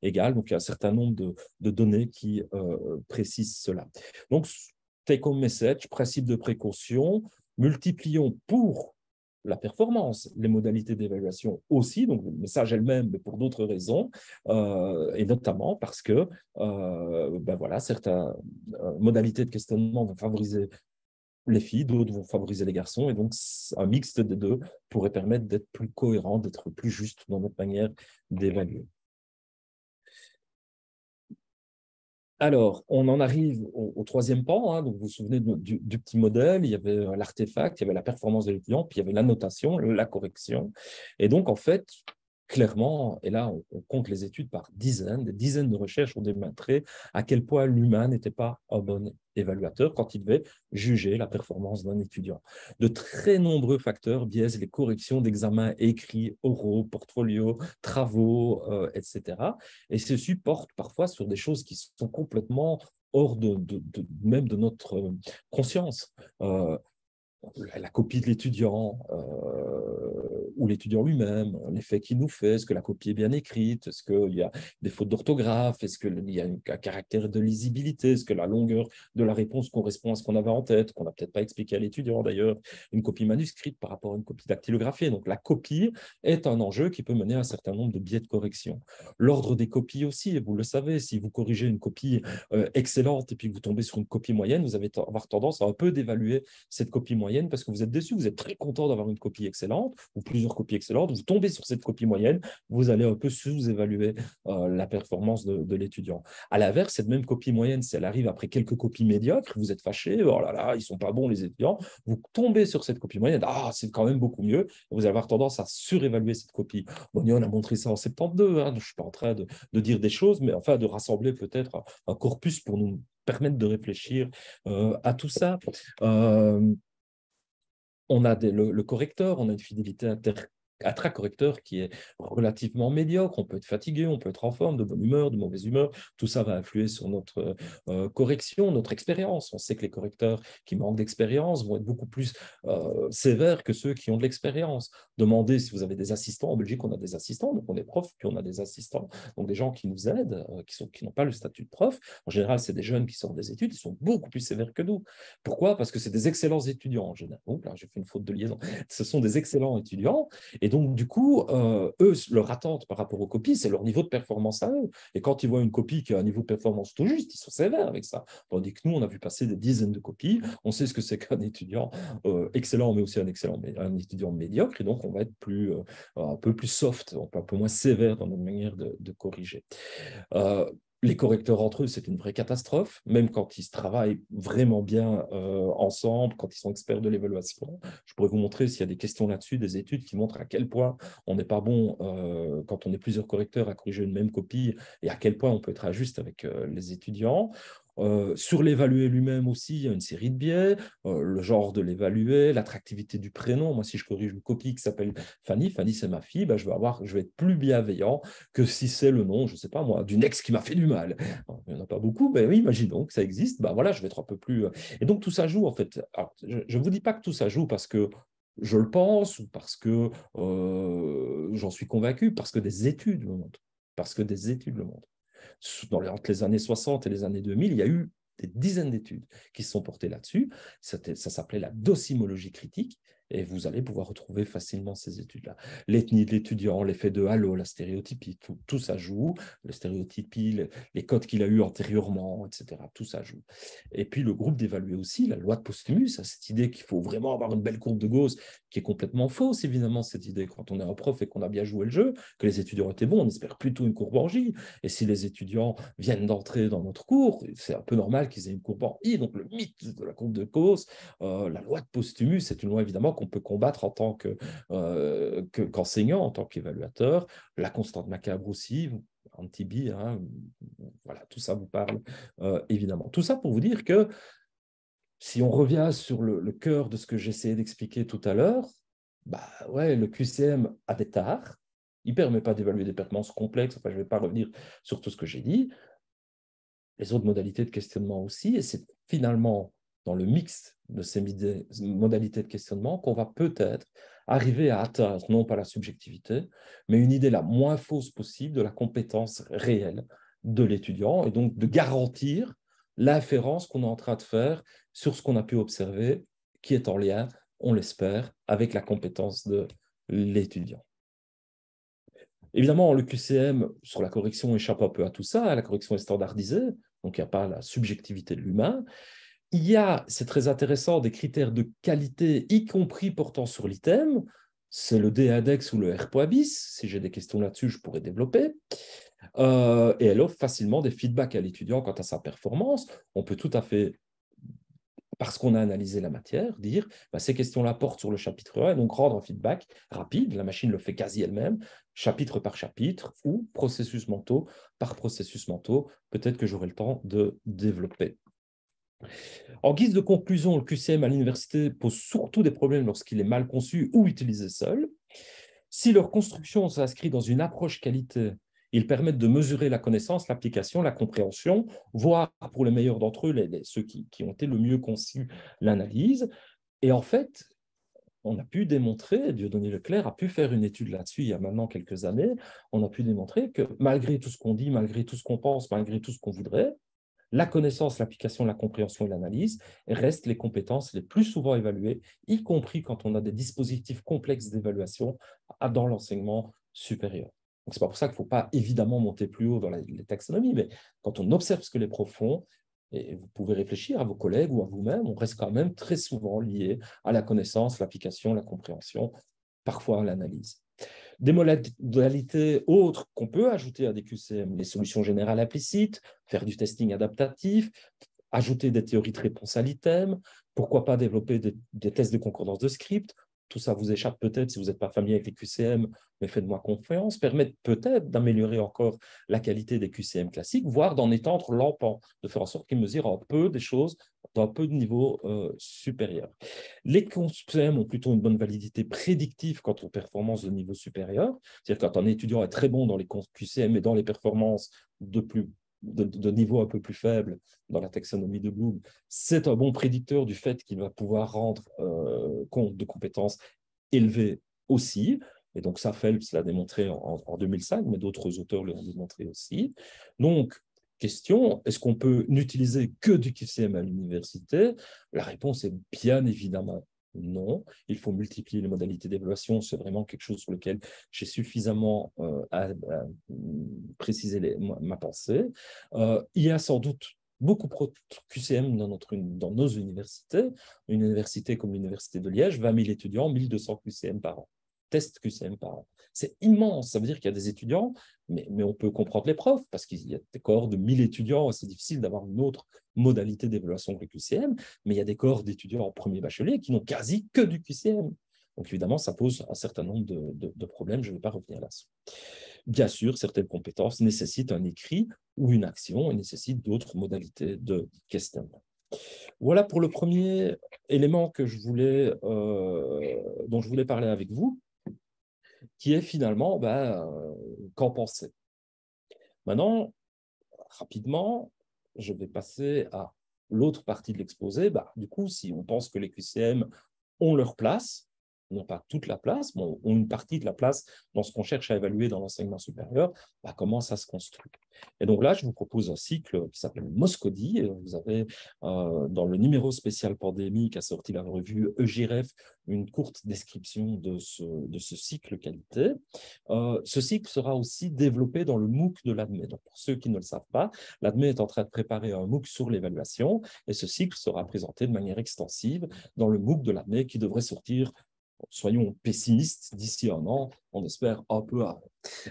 Speaker 1: égales. Donc, il y a un certain nombre de, de données qui précisent cela. Donc, take-home message, principe de précaution, multiplions pour la performance, les modalités d'évaluation aussi, donc le message elle-même, mais pour d'autres raisons, euh, et notamment parce que euh, ben voilà, certaines euh, modalités de questionnement vont favoriser les filles, d'autres vont favoriser les garçons, et donc un mixte des deux pourrait permettre d'être plus cohérent, d'être plus juste dans notre manière d'évaluer. Alors, on en arrive au, troisième pan. Hein. donc, vous vous souvenez du, petit modèle, il y avait euh, l'artefact, il y avait la performance de l'étudiant, puis il y avait la notation, la correction. Et donc, en fait, clairement, et là on, compte les études par dizaines, des dizaines de recherches ont démontré à quel point l'humain n'était pas un bon évaluateur quand il devait juger la performance d'un étudiant. De très nombreux facteurs biaisent les corrections d'examens écrits, oraux, portfolios, travaux, euh, etc. Et ceci porte parfois sur des choses qui sont complètement hors de, même de notre euh, conscience. Euh, la copie de l'étudiant euh, ou l'étudiant lui-même, l'effet qu'il nous fait, est-ce que la copie est bien écrite, est-ce qu'il y a des fautes d'orthographe, est-ce qu'il y a un caractère de lisibilité, est-ce que la longueur de la réponse correspond à ce qu'on avait en tête, qu'on n'a peut-être pas expliqué à l'étudiant d'ailleurs, une copie manuscrite par rapport à une copie dactylographiée. Donc la copie est un enjeu qui peut mener à un certain nombre de biais de correction. L'ordre des copies aussi, vous le savez, si vous corrigez une copie euh, excellente et puis vous tombez sur une copie moyenne, vous avez avoir tendance à un peu dévaluer cette copie moyenne parce que vous êtes déçu, vous êtes très content d'avoir une copie excellente ou plusieurs copies excellentes, vous tombez sur cette copie moyenne, vous allez un peu sous-évaluer euh, la performance de, l'étudiant. À l'inverse, cette même copie moyenne, si elle arrive après quelques copies médiocres, vous êtes fâché, oh là là, ils sont pas bons les étudiants, vous tombez sur cette copie moyenne, ah, c'est quand même beaucoup mieux, vous allez avoir tendance à surévaluer cette copie. on a montré ça en 72, hein, je ne suis pas en train de, dire des choses, mais enfin de rassembler peut-être un, corpus pour nous permettre de réfléchir euh, à tout ça. Euh, on a le, correcteur, on a une fidélité inter correcteur qui est relativement médiocre. On peut être fatigué, on peut être en forme, de bonne humeur, de mauvaise humeur. Tout ça va influer sur notre euh, correction, notre expérience. On sait que les correcteurs qui manquent d'expérience vont être beaucoup plus euh, sévères que ceux qui ont de l'expérience. Demandez si vous avez des assistants. En Belgique, on a des assistants, donc on est prof, puis on a des assistants. Donc des gens qui nous aident, euh, qui, n'ont pas le statut de prof. En général, c'est des jeunes qui sortent des études, ils sont beaucoup plus sévères que nous. Pourquoi? Parce que c'est des excellents étudiants en général. Donc là, j'ai fait une faute de liaison. Ce sont des excellents étudiants. Donc, du coup, euh, eux, leur attente par rapport aux copies, c'est leur niveau de performance à eux. Et quand ils voient une copie qui a un niveau de performance tout juste, ils sont sévères avec ça. Tandis que nous, on a vu passer des dizaines de copies. On sait ce que c'est qu'un étudiant euh, excellent, mais aussi un excellent, un étudiant médiocre. Et donc, on va être plus, euh, un peu plus soft, un peu moins sévère dans notre manière de corriger. Les correcteurs entre eux, c'est une vraie catastrophe, même quand ils travaillent vraiment bien euh, ensemble, quand ils sont experts de l'évaluation. Je pourrais vous montrer s'il y a des questions là-dessus, des études qui montrent à quel point on n'est pas bon euh, quand on est plusieurs correcteurs à corriger une même copie et à quel point on peut être injuste avec euh, les étudiants. Euh, sur l'évaluer lui-même aussi, il y a une série de biais, euh, le genre de l'évaluer, l'attractivité du prénom. Moi, si je corrige une copie qui s'appelle Fanny, Fanny c'est ma fille, ben, je, vais avoir, je vais être plus bienveillant que si c'est le nom, je ne sais pas moi, d'une ex qui m'a fait du mal. il n'y en a pas beaucoup, mais imaginons que ça existe, ben, voilà, je vais être un peu plus... Euh, et donc tout ça joue en fait. je ne vous dis pas que tout ça joue parce que je le pense ou parce que j'en suis convaincu, parce que des études le montrent. Parce que des études le montrent dans les, entre les années 60 et les années 2000, il y a eu des dizaines d'études qui se sont portées là-dessus. Ça s'appelait la docimologie critique et vous allez pouvoir retrouver facilement ces études-là. L'ethnie de l'étudiant, l'effet de halo, la stéréotypie, tout, ça joue, les stéréotypie, les, codes qu'il a eu antérieurement, etc. Tout ça joue. Et puis le groupe d'évaluer aussi la loi de Posthumus, cette idée qu'il faut vraiment avoir une belle courbe de Gauss, qui est complètement fausse, évidemment, cette idée, quand on est un prof et qu'on a bien joué le jeu, que les étudiants étaient bons, on espère plutôt une courbe en J. Et si les étudiants viennent d'entrer dans notre cours, c'est un peu normal qu'ils aient une courbe en I. Donc le mythe de la courbe de Gauss, euh, la loi de Posthumus, c'est une loi évidemment qu'on peut combattre en tant euh, qu'enseignant, en tant qu'évaluateur. La constante macabre aussi, anti hein, voilà, tout ça vous parle euh, évidemment. Tout ça pour vous dire que si on revient sur le, cœur de ce que j'essayais d'expliquer tout à l'heure, bah ouais, le QCM a des tares, il ne permet pas d'évaluer des performances complexes, enfin je ne vais pas revenir sur tout ce que j'ai dit, les autres modalités de questionnement aussi, et c'est finalement dans le mix de ces modalités de questionnement qu'on va peut-être arriver à atteindre non pas la subjectivité, mais une idée la moins fausse possible de la compétence réelle de l'étudiant et donc de garantir l'inférence qu'on est en train de faire sur ce qu'on a pu observer qui est en lien, on l'espère, avec la compétence de l'étudiant. Évidemment, le QCM sur la correction échappe un peu à tout ça, la correction est standardisée, donc il n'y a pas la subjectivité de l'humain, il y a, c'est très intéressant, des critères de qualité, y compris portant sur l'item. C'est le D-index ou le R.bis. Si j'ai des questions là-dessus, je pourrais développer. Euh, et elle offre facilement des feedbacks à l'étudiant quant à sa performance. On peut tout à fait parce qu'on a analysé la matière, dire bah, ces questions-là portent sur le chapitre 1, et donc rendre un feedback rapide, la machine le fait quasi elle-même, chapitre par chapitre, ou processus mentaux par processus mentaux, peut-être que j'aurai le temps de développer. En guise de conclusion, le QCM à l'université pose surtout des problèmes lorsqu'il est mal conçu ou utilisé seul. Si leur construction s'inscrit dans une approche qualité ils permettent de mesurer la connaissance, l'application, la compréhension, voire pour les meilleurs d'entre eux, ceux qui, ont été le mieux conçus, l'analyse. Et en fait, on a pu démontrer, Dieudonné Leclerc a pu faire une étude là-dessus il y a maintenant quelques années, on a pu démontrer que malgré tout ce qu'on dit, malgré tout ce qu'on pense, malgré tout ce qu'on voudrait, la connaissance, l'application, la compréhension et l'analyse restent les compétences les plus souvent évaluées, y compris quand on a des dispositifs complexes d'évaluation dans l'enseignement supérieur. C'est pas pour ça qu'il ne faut pas évidemment monter plus haut dans les taxonomies, mais quand on observe ce que les profs font, et vous pouvez réfléchir à vos collègues ou à vous-même, on reste quand même très souvent lié à la connaissance, l'application, la compréhension, parfois à l'analyse. Des modalités autres qu'on peut ajouter à des QCM, les solutions générales implicites, faire du testing adaptatif, ajouter des théories de réponse à l'item, pourquoi pas développer des, des tests de concordance de script, tout ça vous échappe peut-être si vous n'êtes pas familier avec les QCM, mais faites-moi confiance, permettent peut-être d'améliorer encore la qualité des QCM classiques, voire d'en étendre l'empan, de faire en sorte qu'ils mesurent un peu des choses d'un peu de niveau euh, supérieur. Les QCM ont plutôt une bonne validité prédictive quant aux performances de niveau supérieur, c'est-à-dire quand un étudiant est très bon dans les QCM et dans les performances de plus de, niveau un peu plus faible dans la taxonomie de Bloom, c'est un bon prédicteur du fait qu'il va pouvoir rendre euh, compte de compétences élevées aussi. Et donc ça, Phelps l'a démontré en, 2005, mais d'autres auteurs l'ont démontré aussi. Donc, question, est-ce qu'on peut n'utiliser que du QCM à l'université? La réponse est bien évidemment non, il faut multiplier les modalités d'évaluation. C'est vraiment quelque chose sur lequel j'ai suffisamment euh, précisé ma pensée. Euh, il y a sans doute beaucoup de QCM dans, notre, dans nos universités. Une université comme l'Université de Liège, 20 000 étudiants, 1200 QCM par an. Test QCM par an. C'est immense. Ça veut dire qu'il y a des étudiants, mais, mais on peut comprendre les profs, parce qu'il y a des corps de 1000 étudiants, c'est difficile d'avoir une autre modalité d'évaluation que QCM, mais il y a des corps d'étudiants en premier bachelier qui n'ont quasi que du QCM. Donc évidemment, ça pose un certain nombre de, problèmes, je ne vais pas revenir là-dessus. Bien sûr, certaines compétences nécessitent un écrit ou une action et nécessitent d'autres modalités de questionnement. Voilà pour le premier élément que je voulais, euh, dont je voulais parler avec vous, qui est finalement ben, qu'en penser. Maintenant, rapidement, je vais passer à l'autre partie de l'exposé. Bah, du coup, si on pense que les QCM ont leur place, non pas toute la place, mais ont une partie de la place dans ce qu'on cherche à évaluer dans l'enseignement supérieur, bah, comment ça se construit. Et donc là, je vous propose un cycle qui s'appelle Moscodi. Vous avez euh, dans le numéro spécial pandémie qui a sorti la revue EGRF une courte description de ce, de ce cycle qualité. Euh, ce cycle sera aussi développé dans le MOOC de l'ADME. Donc pour ceux qui ne le savent pas, l'ADME est en train de préparer un MOOC sur l'évaluation et ce cycle sera présenté de manière extensive dans le MOOC de l'ADME qui devrait sortir soyons pessimistes, d'ici un an, on espère un peu avant.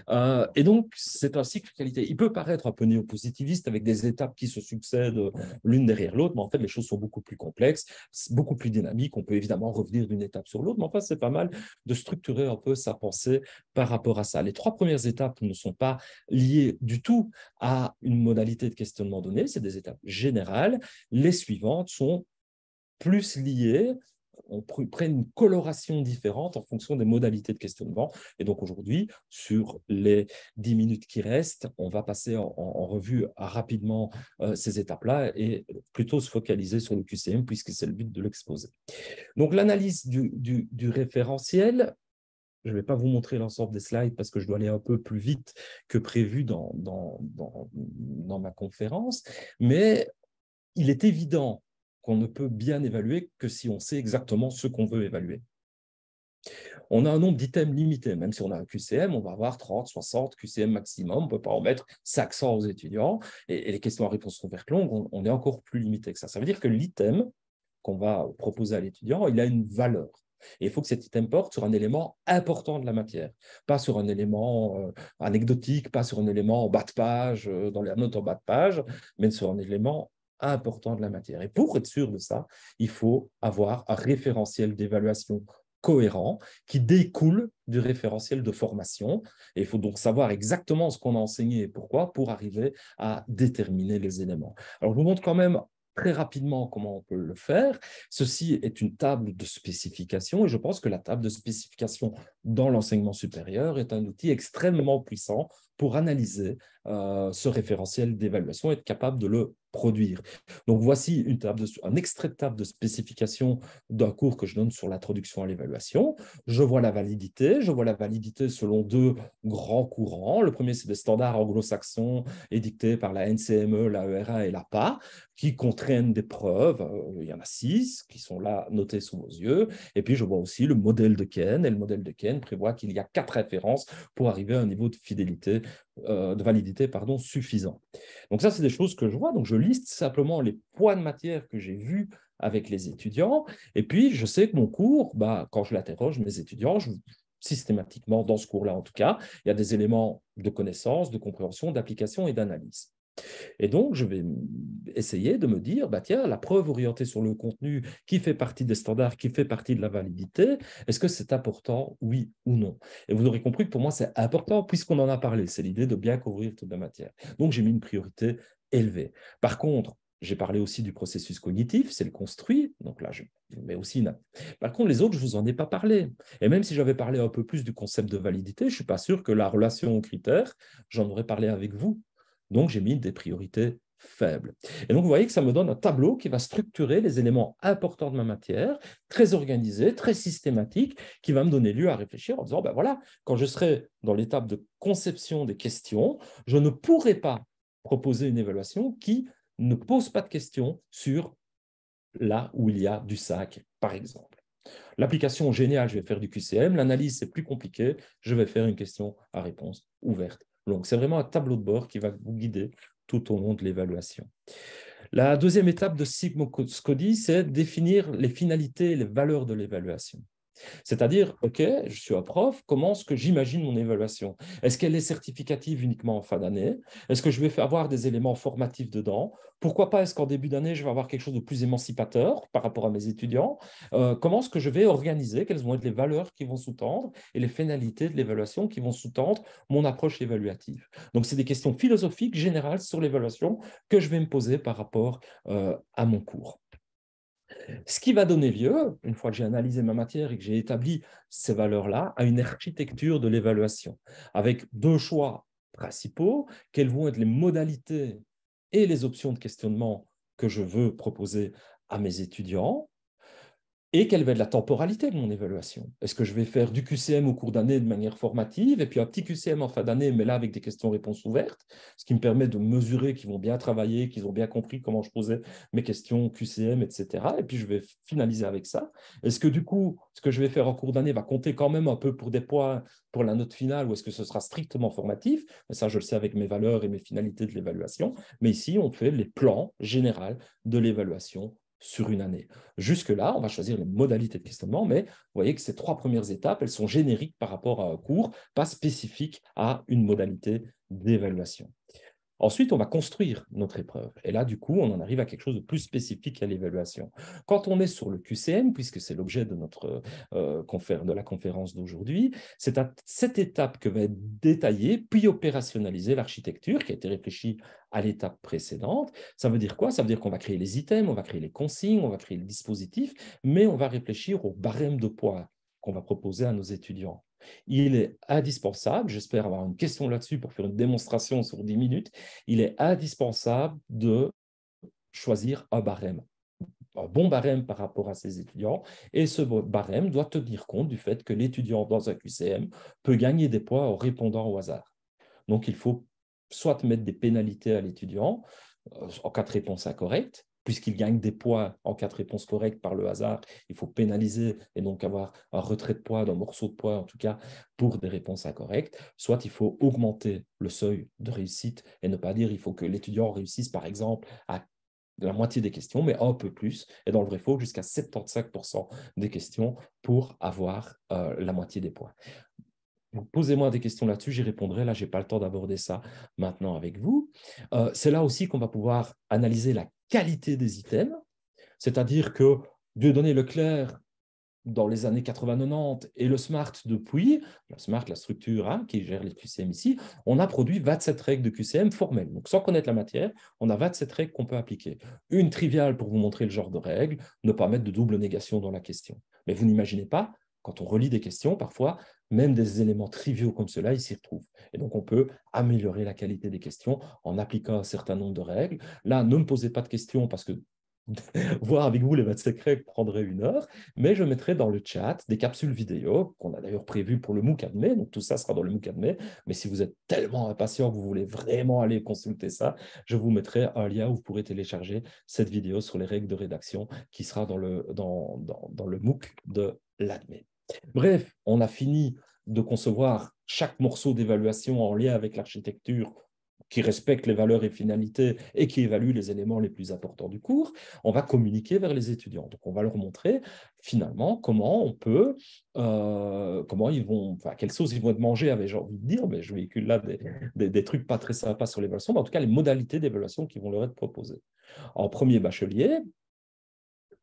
Speaker 1: Euh, et donc, c'est un cycle qualité. Il peut paraître un peu néo-positiviste avec des étapes qui se succèdent l'une derrière l'autre, mais en fait, les choses sont beaucoup plus complexes, beaucoup plus dynamiques. On peut évidemment revenir d'une étape sur l'autre, mais enfin, c'est pas mal de structurer un peu sa pensée par rapport à ça. Les trois premières étapes ne sont pas liées du tout à une modalité de questionnement donné, c'est des étapes générales. Les suivantes sont plus liées on prenne une coloration différente en fonction des modalités de questionnement. Et donc aujourd'hui, sur les dix minutes qui restent, on va passer en, revue rapidement euh, ces étapes-là et plutôt se focaliser sur le QCM puisque c'est le but de l'exposé. Donc l'analyse du, référentiel, je ne vais pas vous montrer l'ensemble des slides parce que je dois aller un peu plus vite que prévu dans ma conférence, mais il est évident qu'on ne peut bien évaluer que si on sait exactement ce qu'on veut évaluer. On a un nombre d'items limité, même si on a un QCM, on va avoir 30, 60 QCM maximum, on ne peut pas en mettre 500 aux étudiants, et, les questions à réponse ouvertes longues, on, est encore plus limité que ça. Ça veut dire que l'item qu'on va proposer à l'étudiant, il a une valeur. Et il faut que cet item porte sur un élément important de la matière, pas sur un élément euh, anecdotique, pas sur un élément en bas de page, euh, dans les notes en bas de page, mais sur un élément importants de la matière. Et pour être sûr de ça, il faut avoir un référentiel d'évaluation cohérent qui découle du référentiel de formation. Et il faut donc savoir exactement ce qu'on a enseigné et pourquoi pour arriver à déterminer les éléments. Alors, je vous montre quand même très rapidement comment on peut le faire. Ceci est une table de spécification et je pense que la table de spécification dans l'enseignement supérieur est un outil extrêmement puissant pour analyser euh, ce référentiel d'évaluation, être capable de le produire. Donc voici une de, un extrait de table de spécification d'un cours que je donne sur l'introduction à l'évaluation. Je vois la validité, je vois la validité selon deux grands courants. Le premier, c'est des standards anglo-saxons édictés par la NCME, la ERA et l'APA, qui contraignent des preuves. Euh, il y en a six qui sont là notées sous vos yeux. Et puis je vois aussi le modèle de Ken, et le modèle de Ken prévoit qu'il y a quatre références pour arriver à un niveau de fidélité euh, de validité pardon, suffisant. Donc ça, c'est des choses que je vois. Donc je liste simplement les points de matière que j'ai vus avec les étudiants. Et puis, je sais que mon cours, bah, quand je l'interroge, mes étudiants, systématiquement, dans ce cours-là en tout cas, il y a des éléments de connaissance, de compréhension, d'application et d'analyse. Et donc, je vais essayer de me dire, bah tiens, la preuve orientée sur le contenu qui fait partie des standards, qui fait partie de la validité, est-ce que c'est important, oui ou non? Et vous aurez compris que pour moi, c'est important puisqu'on en a parlé. C'est l'idée de bien couvrir toute la matière. Donc, j'ai mis une priorité élevée. Par contre, j'ai parlé aussi du processus cognitif, c'est le construit. Donc là, je mets aussi une... Par contre, les autres, je ne vous en ai pas parlé. Et même si j'avais parlé un peu plus du concept de validité, je ne suis pas sûr que la relation aux critères, j'en aurais parlé avec vous. Donc, j'ai mis des priorités faibles. Et donc, vous voyez que ça me donne un tableau qui va structurer les éléments importants de ma matière, très organisé, très systématique, qui va me donner lieu à réfléchir en disant, ben voilà, quand je serai dans l'étape de conception des questions, je ne pourrai pas proposer une évaluation qui ne pose pas de questions sur là où il y a du sac, par exemple. L'application géniale, je vais faire du QCM. L'analyse, c'est plus compliqué. Je vais faire une question à réponse ouverte. Donc, c'est vraiment un tableau de bord qui va vous guider tout au long de l'évaluation. La deuxième étape de Sigmo Scodi, c'est définir les finalités et les valeurs de l'évaluation. C'est-à-dire, OK, je suis un prof, comment est-ce que j'imagine mon évaluation? Est-ce qu'elle est certificative uniquement en fin d'année? Est-ce que je vais avoir des éléments formatifs dedans? Pourquoi pas est-ce qu'en début d'année, je vais avoir quelque chose de plus émancipateur par rapport à mes étudiants? Euh, Comment est-ce que je vais organiser? Quelles vont être les valeurs qui vont sous-tendre et les finalités de l'évaluation qui vont sous-tendre mon approche évaluative? Donc, c'est des questions philosophiques générales sur l'évaluation que je vais me poser par rapport euh, à mon cours. Ce qui va donner lieu, une fois que j'ai analysé ma matière et que j'ai établi ces valeurs-là, à une architecture de l'évaluation, avec deux choix principaux, quelles vont être les modalités et les options de questionnement que je veux proposer à mes étudiants, et quelle va être la temporalité de mon évaluation Est-ce que je vais faire du QCM au cours d'année de manière formative et puis un petit QCM en fin d'année, mais là avec des questions-réponses ouvertes, ce qui me permet de mesurer qu'ils vont bien travailler, qu'ils ont bien compris comment je posais mes questions QCM, etc. Et puis je vais finaliser avec ça. Est-ce que du coup, ce que je vais faire en cours d'année va compter quand même un peu pour des points pour la note finale ou est-ce que ce sera strictement formatif? Ça, je le sais avec mes valeurs et mes finalités de l'évaluation. Mais ici, on fait les plans généraux de l'évaluation sur une année. Jusque-là, on va choisir les modalités de questionnement, mais vous voyez que ces trois premières étapes, elles sont génériques par rapport à un cours, pas spécifiques à une modalité d'évaluation. Ensuite, on va construire notre épreuve. Et là, du coup, on en arrive à quelque chose de plus spécifique à l'évaluation. Quand on est sur le QCM, puisque c'est l'objet de, notre, euh, de la conférence d'aujourd'hui, c'est à cette étape que va être détaillée puis opérationnalisée l'architecture qui a été réfléchie à l'étape précédente. Ça veut dire quoi? Ça veut dire qu'on va créer les items, on va créer les consignes, on va créer le dispositif, mais on va réfléchir au barème de poids qu'on va proposer à nos étudiants. Il est indispensable, j'espère avoir une question là-dessus pour faire une démonstration sur 10 minutes, il est indispensable de choisir un barème un bon barème par rapport à ses étudiants. Et ce barème doit tenir compte du fait que l'étudiant dans un QCM peut gagner des points en répondant au hasard. Donc, il faut soit mettre des pénalités à l'étudiant euh, en cas de réponse incorrecte, puisqu'il gagne des poids en cas de réponse correcte par le hasard, il faut pénaliser et donc avoir un retrait de poids, d'un morceau de poids en tout cas, pour des réponses incorrectes. Soit il faut augmenter le seuil de réussite et ne pas dire il faut que l'étudiant réussisse par exemple à la moitié des questions, mais un peu plus, et dans le vrai faux, jusqu'à 75% des questions pour avoir euh, la moitié des points. Posez-moi des questions là-dessus, j'y répondrai. Là, je n'ai pas le temps d'aborder ça maintenant avec vous. Euh, c'est là aussi qu'on va pouvoir analyser la qualité des items, c'est-à-dire que Dieudonné Leclerc dans les années 80-90 et le SMART depuis, le SMART, la structure hein, qui gère les QCM ici, on a produit 27 règles de QCM formelles. Donc sans connaître la matière, on a 27 règles qu'on peut appliquer. Une triviale pour vous montrer le genre de règles, ne pas mettre de double négation dans la question. Mais vous n'imaginez pas, quand on relit des questions, parfois, même des éléments triviaux comme cela, ils s'y retrouvent. Et donc, on peut améliorer la qualité des questions en appliquant un certain nombre de règles. Là, ne me posez pas de questions parce que voir avec vous les 27 règles prendrait une heure, mais je mettrai dans le chat des capsules vidéo qu'on a d'ailleurs prévues pour le MOOC Admet, donc tout ça sera dans le MOOC Admet, mais si vous êtes tellement impatient que vous voulez vraiment aller consulter ça, je vous mettrai un lien où vous pourrez télécharger cette vidéo sur les règles de rédaction qui sera dans le, dans, MOOC de l'Admet. Bref, on a fini de concevoir chaque morceau d'évaluation en lien avec l'architecture qui respecte les valeurs et finalités et qui évalue les éléments les plus importants du cours, on va communiquer vers les étudiants. Donc, on va leur montrer finalement comment on peut, euh, comment ils vont, enfin, quelles sauces ils vont être mangés, avait j'ai envie de dire, mais je véhicule là des, des, trucs pas très sympas sur l'évaluation, mais en tout cas les modalités d'évaluation qui vont leur être proposées. En premier bachelier,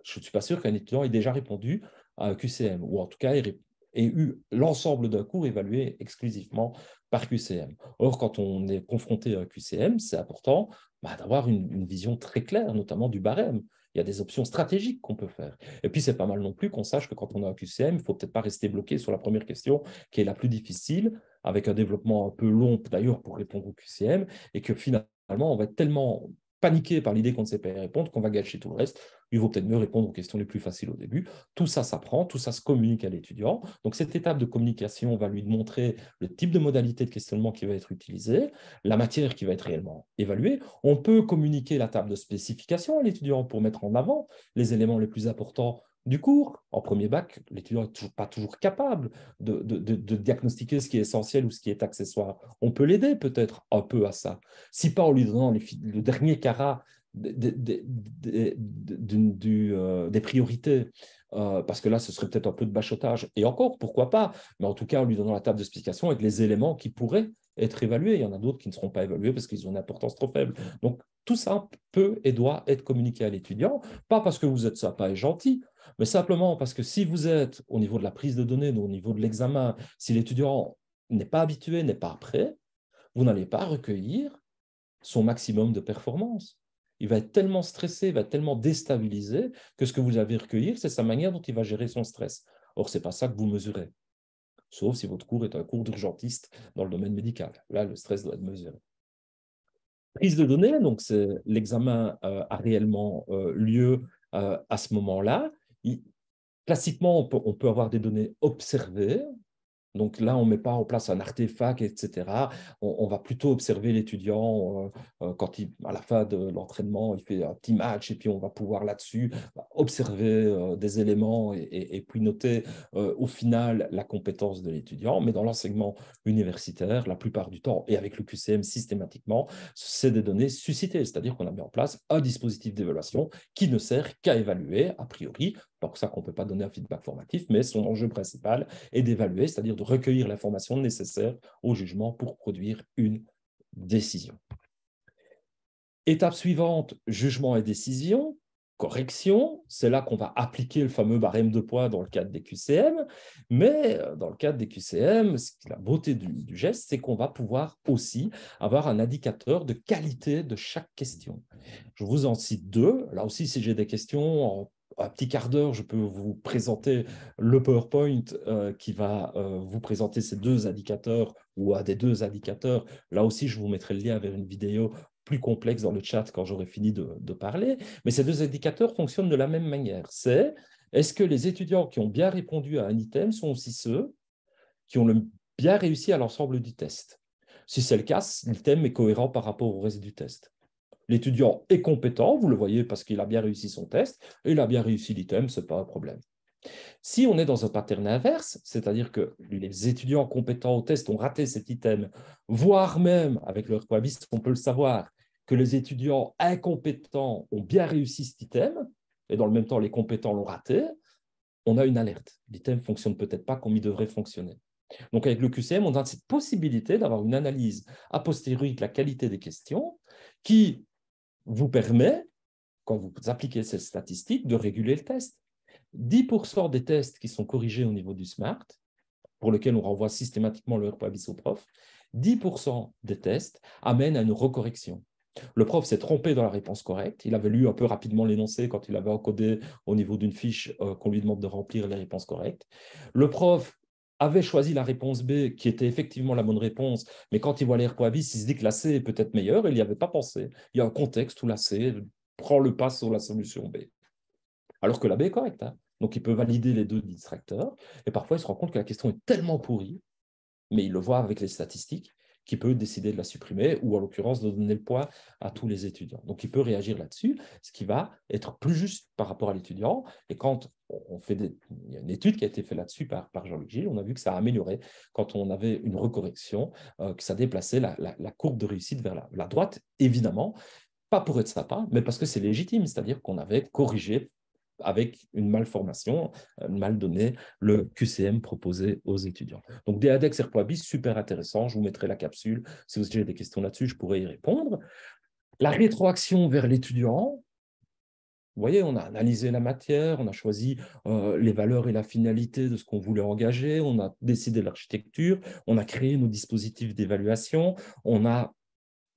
Speaker 1: je ne suis pas sûr qu'un étudiant ait déjà répondu à un QCM, ou en tout cas ait eu l'ensemble d'un cours évalué exclusivement par QCM. Or, quand on est confronté à un QCM, c'est important bah, d'avoir une, vision très claire, notamment du barème. Il y a des options stratégiques qu'on peut faire. Et puis, c'est pas mal non plus qu'on sache que quand on a un QCM, il ne faut peut-être pas rester bloqué sur la première question, qui est la plus difficile, avec un développement un peu long d'ailleurs pour répondre au QCM, et que finalement, on va être tellement paniqué par l'idée qu'on ne sait pas y répondre qu'on va gâcher tout le reste il vaut peut-être mieux répondre aux questions les plus faciles au début. Tout ça s'apprend, tout ça se communique à l'étudiant. Donc cette étape de communication va lui montrer le type de modalité de questionnement qui va être utilisé, la matière qui va être réellement évaluée. On peut communiquer la table de spécification à l'étudiant pour mettre en avant les éléments les plus importants du cours. En premier bac, l'étudiant n'est pas toujours capable de, diagnostiquer ce qui est essentiel ou ce qui est accessoire. On peut l'aider peut-être un peu à ça. Si pas en lui donnant le dernier carat euh, des priorités, euh, parce que là, ce serait peut-être un peu de bachotage, et encore, pourquoi pas, mais en tout cas, en lui donnant la table d'explication avec les éléments qui pourraient être évalués. Il y en a d'autres qui ne seront pas évalués parce qu'ils ont une importance trop faible. Donc, tout ça peut et doit être communiqué à l'étudiant, pas parce que vous êtes sympa et gentil, mais simplement parce que si vous êtes au niveau de la prise de données, au niveau de l'examen, si l'étudiant n'est pas habitué, n'est pas prêt, vous n'allez pas recueillir son maximum de performance il va être tellement stressé, il va être tellement déstabilisé que ce que vous avez recueillir, c'est sa manière dont il va gérer son stress. Or, ce n'est pas ça que vous mesurez. Sauf si votre cours est un cours d'urgentiste dans le domaine médical. Là, le stress doit être mesuré. Prise de données, donc l'examen euh, a réellement euh, lieu euh, à ce moment-là. Classiquement, on peut, avoir des données observées, donc là, on ne met pas en place un artefact, etc. On, va plutôt observer l'étudiant euh, euh, quand il, à la fin de l'entraînement, il fait un petit match et puis on va pouvoir là-dessus bah, observer euh, des éléments et, puis noter au final la compétence de l'étudiant. Mais dans l'enseignement universitaire, la plupart du temps, et avec le QCM systématiquement, c'est des données suscitées, c'est-à-dire qu'on a mis en place un dispositif d'évaluation qui ne sert qu'à évaluer, a priori, pour ça qu'on ne peut pas donner un feedback formatif, mais son enjeu principal est d'évaluer, c'est-à-dire de recueillir l'information nécessaire au jugement pour produire une décision. Étape suivante, jugement et décision. Correction, c'est là qu'on va appliquer le fameux barème de poids dans le cadre des QCM, mais euh, dans le cadre des QCM, la beauté du, du geste, c'est qu'on va pouvoir aussi avoir un indicateur de qualité de chaque question. Je vous en cite deux. Là aussi, si j'ai des questions en un petit quart d'heure, je peux vous présenter le PowerPoint euh, qui va euh, vous présenter ces deux indicateurs ou à des deux indicateurs. Là aussi, je vous mettrai le lien vers une vidéo plus complexe dans le chat quand j'aurai fini de, parler. Mais ces deux indicateurs fonctionnent de la même manière. C'est est-ce que les étudiants qui ont bien répondu à un item sont aussi ceux qui ont bien réussi à l'ensemble du test? Si c'est le cas, l'item est cohérent par rapport au reste du test. L'étudiant est compétent, vous le voyez parce qu'il a bien réussi son test, et il a bien réussi l'item, ce n'est pas un problème. Si on est dans un pattern inverse, c'est-à-dire que les étudiants compétents au test ont raté cet item, voire même, avec leur quavis, on peut le savoir, que les étudiants incompétents ont bien réussi cet item, et dans le même temps, les compétents l'ont raté, on a une alerte. L'item ne fonctionne peut-être pas comme il devrait fonctionner. Donc avec le QCM, on a cette possibilité d'avoir une analyse a posteriori de la qualité des questions qui vous permet quand vous appliquez ces statistiques, de réguler le test. 10% des tests qui sont corrigés au niveau du SMART, pour lesquels on renvoie systématiquement le RPABIS au prof, 10% des tests amènent à une recorrection. Le prof s'est trompé dans la réponse correcte. Il avait lu un peu rapidement l'énoncé quand il avait encodé au niveau d'une fiche euh, qu'on lui demande de remplir les réponses correctes. Le prof avait choisi la réponse B, qui était effectivement la bonne réponse, mais quand il voit l'RPOABIS, il se dit que la C est peut-être meilleure, il n'y avait pas pensé. Il y a un contexte où la C prend le pas sur la solution B. Alors que la B est correcte. Hein. Donc, il peut valider les deux distracteurs, et parfois, il se rend compte que la question est tellement pourrie, mais il le voit avec les statistiques, qui peut décider de la supprimer ou en l'occurrence de donner le poids à tous les étudiants. Donc il peut réagir là-dessus, ce qui va être plus juste par rapport à l'étudiant. Et quand on fait des... une étude qui a été faite là-dessus par, par Jean-Luc Gilles, on a vu que ça a amélioré quand on avait une recorrection, euh, que ça déplaçait la, la, courbe de réussite vers la, la droite, évidemment, pas pour être sympa, mais parce que c'est légitime, c'est-à-dire qu'on avait corrigé avec une malformation, euh, mal donné le QCM proposé aux étudiants. Donc DADEX RPOABIS, super intéressant, je vous mettrai la capsule. Si vous avez des questions là-dessus, je pourrais y répondre. La rétroaction vers l'étudiant, vous voyez, on a analysé la matière, on a choisi euh, les valeurs et la finalité de ce qu'on voulait engager, on a décidé l'architecture, on a créé nos dispositifs d'évaluation, on a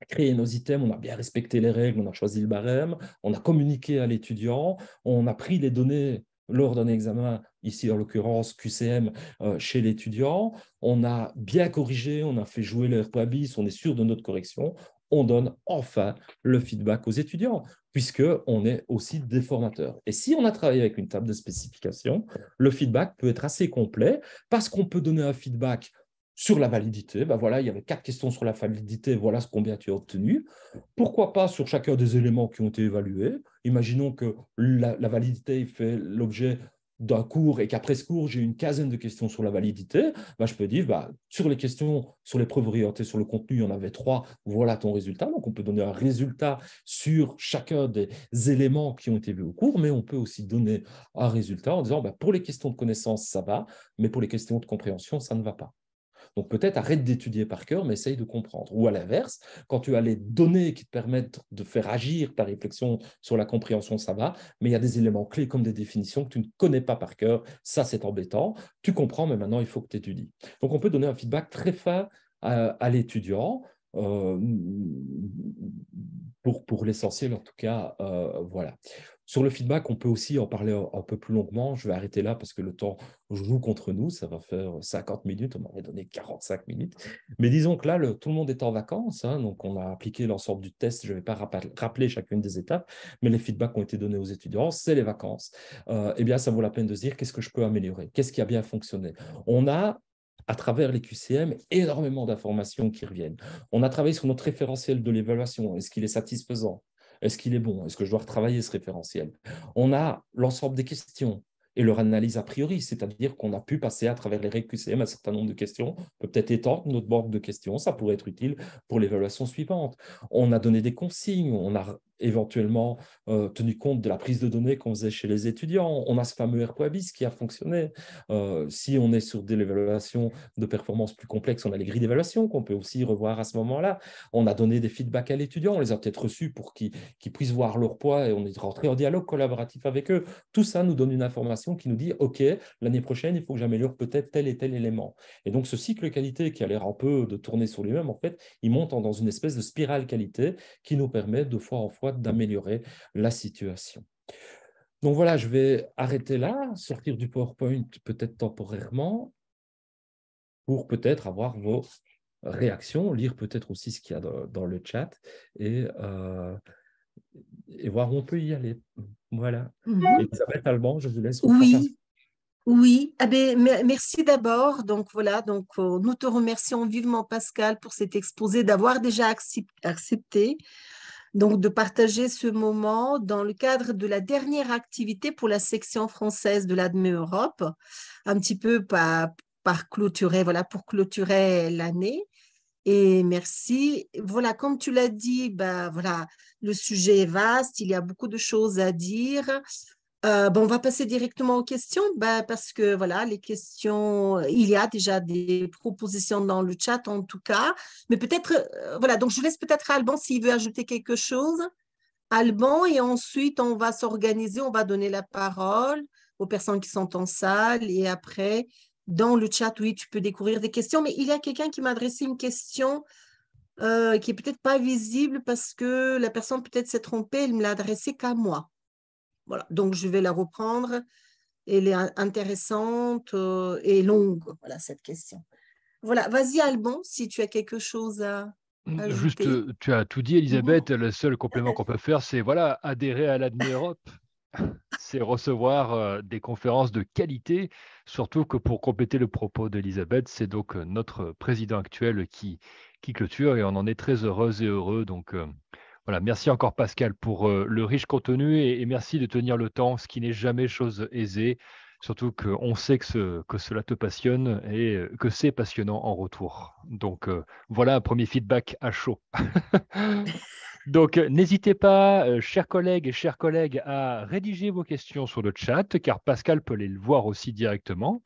Speaker 1: créé nos items, on a bien respecté les règles, on a choisi le barème, on a communiqué à l'étudiant, on a pris les données lors d'un examen, ici en l'occurrence QCM, euh, chez l'étudiant, on a bien corrigé, on a fait jouer le RPABIS, on est sûr de notre correction, on donne enfin le feedback aux étudiants, puisqu'on est aussi des formateurs. Et si on a travaillé avec une table de spécification, le feedback peut être assez complet, parce qu'on peut donner un feedback sur la validité, ben voilà, il y avait quatre questions sur la validité, voilà ce combien tu as obtenu. Pourquoi pas sur chacun des éléments qui ont été évalués Imaginons que la, validité fait l'objet d'un cours et qu'après ce cours, j'ai une quinzaine de questions sur la validité, ben je peux dire, bah, sur les questions, sur les preuves orientées sur le contenu, il y en avait trois, voilà ton résultat. Donc, on peut donner un résultat sur chacun des éléments qui ont été vus au cours, mais on peut aussi donner un résultat en disant, bah, pour les questions de connaissance, ça va, mais pour les questions de compréhension, ça ne va pas. Donc peut-être arrête d'étudier par cœur, mais essaye de comprendre. Ou à l'inverse, quand tu as les données qui te permettent de faire agir ta réflexion sur la compréhension, ça va, mais il y a des éléments clés comme des définitions que tu ne connais pas par cœur, ça c'est embêtant. Tu comprends, mais maintenant il faut que tu étudies. Donc on peut donner un feedback très fin à, l'étudiant. Euh, pour, l'essentiel en tout cas, euh, voilà. Sur le feedback, on peut aussi en parler un, peu plus longuement. Je vais arrêter là parce que le temps joue contre nous. Ça va faire 50 minutes. On m'aurait donné 45 minutes. Mais disons que là, tout le monde est en vacances. Hein, donc, on a appliqué l'ensemble du test. Je ne vais pas rappeler chacune des étapes, mais les feedbacks ont été donnés aux étudiants. C'est les vacances. Euh, eh bien, ça vaut la peine de se dire qu'est-ce que je peux améliorer? Qu'est-ce qui a bien fonctionné? On a à travers les QCM, énormément d'informations qui reviennent. On a travaillé sur notre référentiel de l'évaluation. Est-ce qu'il est satisfaisant? Est-ce qu'il est bon? Est-ce que je dois retravailler ce référentiel? On a l'ensemble des questions et leur analyse a priori, c'est-à-dire qu'on a pu passer à travers les règles QCM un certain nombre de questions, peut être étendre notre banque de questions, ça pourrait être utile pour l'évaluation suivante. On a donné des consignes, on a éventuellement euh, tenu compte de la prise de données qu'on faisait chez les étudiants. On a ce fameux RPOABIS qui a fonctionné. Euh, si on est sur de l'évaluation de performance plus complexe, on a les grilles d'évaluation qu'on peut aussi revoir à ce moment-là. On a donné des feedbacks à l'étudiant, on les a peut-être reçus pour qu'ils puissent voir leur poids et on est rentré en dialogue collaboratif avec eux. Tout ça nous donne une information qui nous dit, OK, l'année prochaine, il faut que j'améliore peut-être tel et tel élément. Et donc, ce cycle qualité qui a l'air un peu de tourner sur lui-même, en fait, il monte dans une espèce de spirale qualité qui nous permet de fois en fois d'améliorer la situation. Donc voilà, je vais arrêter là, sortir du PowerPoint peut-être temporairement pour peut-être avoir vos réactions, lire peut-être aussi ce qu'il y a dans, le chat et, euh, et voir où on peut y aller. Voilà. Mhm. Elisabeth Alban, je vous laisse.
Speaker 2: Oui. Oui, ah ben, merci d'abord. Donc voilà, donc euh, nous te remercions vivement Pascal pour cet exposé, d'avoir déjà accepté donc de partager ce moment dans le cadre de la dernière activité pour la section française de l'ADME Europe, un petit peu par, par clôturer, voilà, pour clôturer l'année. Et merci. Voilà, comme tu l'as dit, bah, voilà, le sujet est vaste, il y a beaucoup de choses à dire. Euh, on va passer directement aux questions ben, parce que voilà, les questions, il y a déjà des propositions dans le chat en tout cas, mais peut-être, euh, voilà, donc je laisse peut-être Alban s'il veut ajouter quelque chose. Alban et ensuite on va s'organiser, on va donner la parole aux personnes qui sont en salle et après dans le chat, oui, tu peux découvrir des questions, mais il y a quelqu'un qui m'a adressé une question euh, qui est peut-être pas visible parce que la personne peut-être s'est trompée, elle me l'a adressée qu'à moi. Voilà, donc je vais la reprendre. Elle est intéressante euh, et longue, voilà, cette question. Voilà, vas-y Alban, si tu as quelque chose à
Speaker 3: mmh, ajouter. Juste, tu as tout dit, Elisabeth. Le seul complément qu'on peut faire, c'est voilà, adhérer à l'ADME Europe. C'est recevoir des conférences de qualité, surtout que pour compléter le propos d'Elisabeth, c'est donc notre président actuel qui, qui clôture et on en est très heureux et heureux. Donc voilà, merci encore Pascal pour le riche contenu et, merci de tenir le temps, ce qui n'est jamais chose aisée, surtout qu'on sait que, cela te passionne et que c'est passionnant en retour. Donc voilà un premier feedback à chaud. Donc, n'hésitez pas, chers collègues et chers collègues, à rédiger vos questions sur le chat, car Pascal peut les voir aussi directement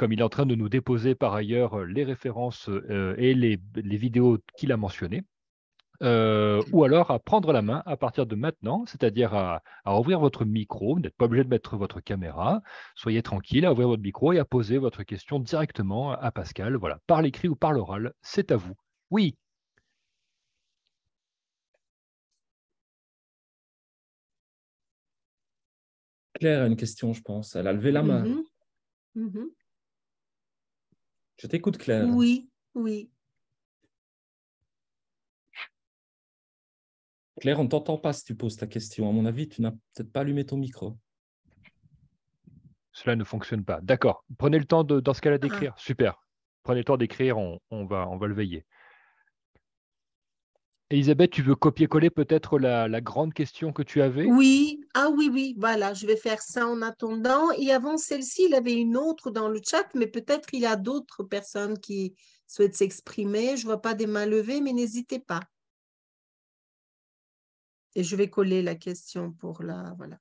Speaker 3: comme il est en train de nous déposer par ailleurs euh, les références euh, et les, vidéos qu'il a mentionnées. Euh, ou alors à prendre la main à partir de maintenant, c'est-à-dire à, ouvrir votre micro. Vous n'êtes pas obligé de mettre votre caméra. Soyez tranquille à ouvrir votre micro et à poser votre question directement à Pascal. Voilà, par l'écrit ou par l'oral, c'est à vous. Oui.
Speaker 1: Claire a une question, je pense. Elle a levé la main. Mm-hmm. Mm-hmm. Je t'écoute, Claire.
Speaker 2: Oui, oui.
Speaker 1: Claire, on ne t'entend pas si tu poses ta question. À mon avis, tu n'as peut-être pas allumé ton micro.
Speaker 3: Cela ne fonctionne pas. D'accord. Prenez le temps de, dans ce cas-là ah. d'écrire. Super. Prenez le temps d'écrire, on, va, on va le veiller. Elisabeth, tu veux copier-coller peut-être la, grande question que tu avais?
Speaker 2: Oui, ah oui, oui, voilà, je vais faire ça en attendant. Et avant celle-ci, il y avait une autre dans le chat, mais peut-être il y a d'autres personnes qui souhaitent s'exprimer. Je ne vois pas des mains levées, mais n'hésitez pas. Et je vais coller la question pour la... Voilà.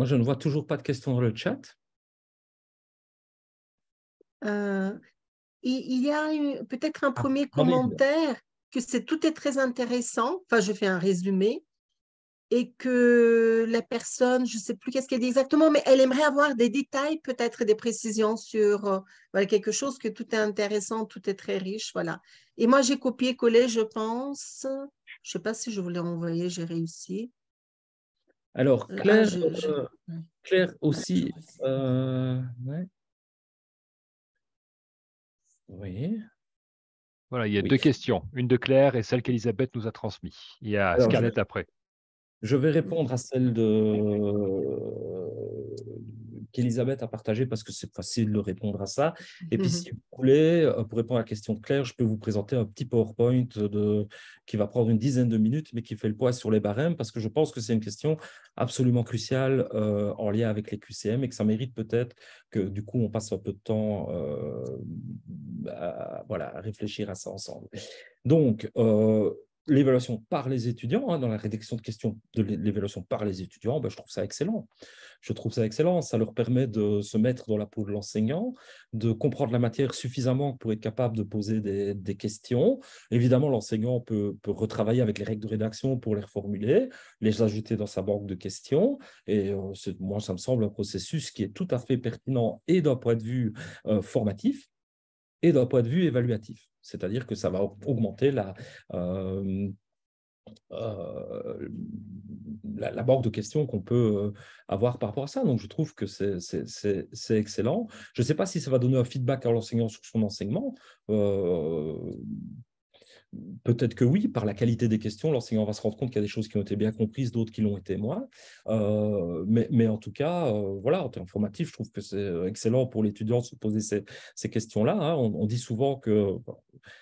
Speaker 1: Moi, je ne vois toujours pas de questions dans le chat.
Speaker 2: Euh, il y a peut-être un ah, premier commentaire que c'est tout est très intéressant. Enfin, je fais un résumé et que la personne, je ne sais plus qu'est-ce qu'elle dit exactement, mais elle aimerait avoir des détails, peut-être des précisions sur euh, quelque chose que tout est intéressant, tout est très riche, voilà. Et moi, j'ai copié-collé, je pense. Je ne sais pas si je voulais envoyer, j'ai réussi.
Speaker 1: Alors, Claire, euh, Claire aussi. Euh, oui.
Speaker 3: Voilà, il y a deux questions. Une de Claire et celle qu'Elisabeth nous a transmise. Il y a Scarlett après.
Speaker 1: Je vais répondre à celle de qu'Elisabeth a partagée parce que c'est facile de répondre à ça. Et puis, si vous voulez, euh, pour répondre à la question de Claire, je peux vous présenter un petit PowerPoint de, qui va prendre une dizaine de minutes, mais qui fait le poids sur les barèmes parce que je pense que c'est une question absolument cruciale euh, en lien avec les QCM et que ça mérite peut-être que du coup, on passe un peu de temps euh, à, voilà, à réfléchir à ça ensemble. Donc, l'évaluation par les étudiants, hein, dans la rédaction de questions de l'évaluation par les étudiants, ben, je trouve ça excellent. Je trouve ça excellent. Ça leur permet de se mettre dans la peau de l'enseignant, de comprendre la matière suffisamment pour être capable de poser des, questions. Évidemment, l'enseignant peut, retravailler avec les règles de rédaction pour les reformuler, les ajouter dans sa banque de questions. Et euh, moi, ça me semble un processus qui est tout à fait pertinent et d'un point de vue euh, formatif et d'un point de vue évaluatif. C'est-à-dire que ça va augmenter la, euh, euh, la, banque de questions qu'on peut euh, avoir par rapport à ça. Donc, je trouve que c'est excellent. Je ne sais pas si ça va donner un feedback à l'enseignant sur son enseignement. Peut-être que oui, par la qualité des questions, l'enseignant va se rendre compte qu'il y a des choses qui ont été bien comprises, d'autres qui l'ont été moins. Euh, mais, mais, en tout cas, euh, voilà, en termes formatifs, je trouve que c'est excellent pour l'étudiant de se poser ces, ces questions-là. Hein. On, dit souvent que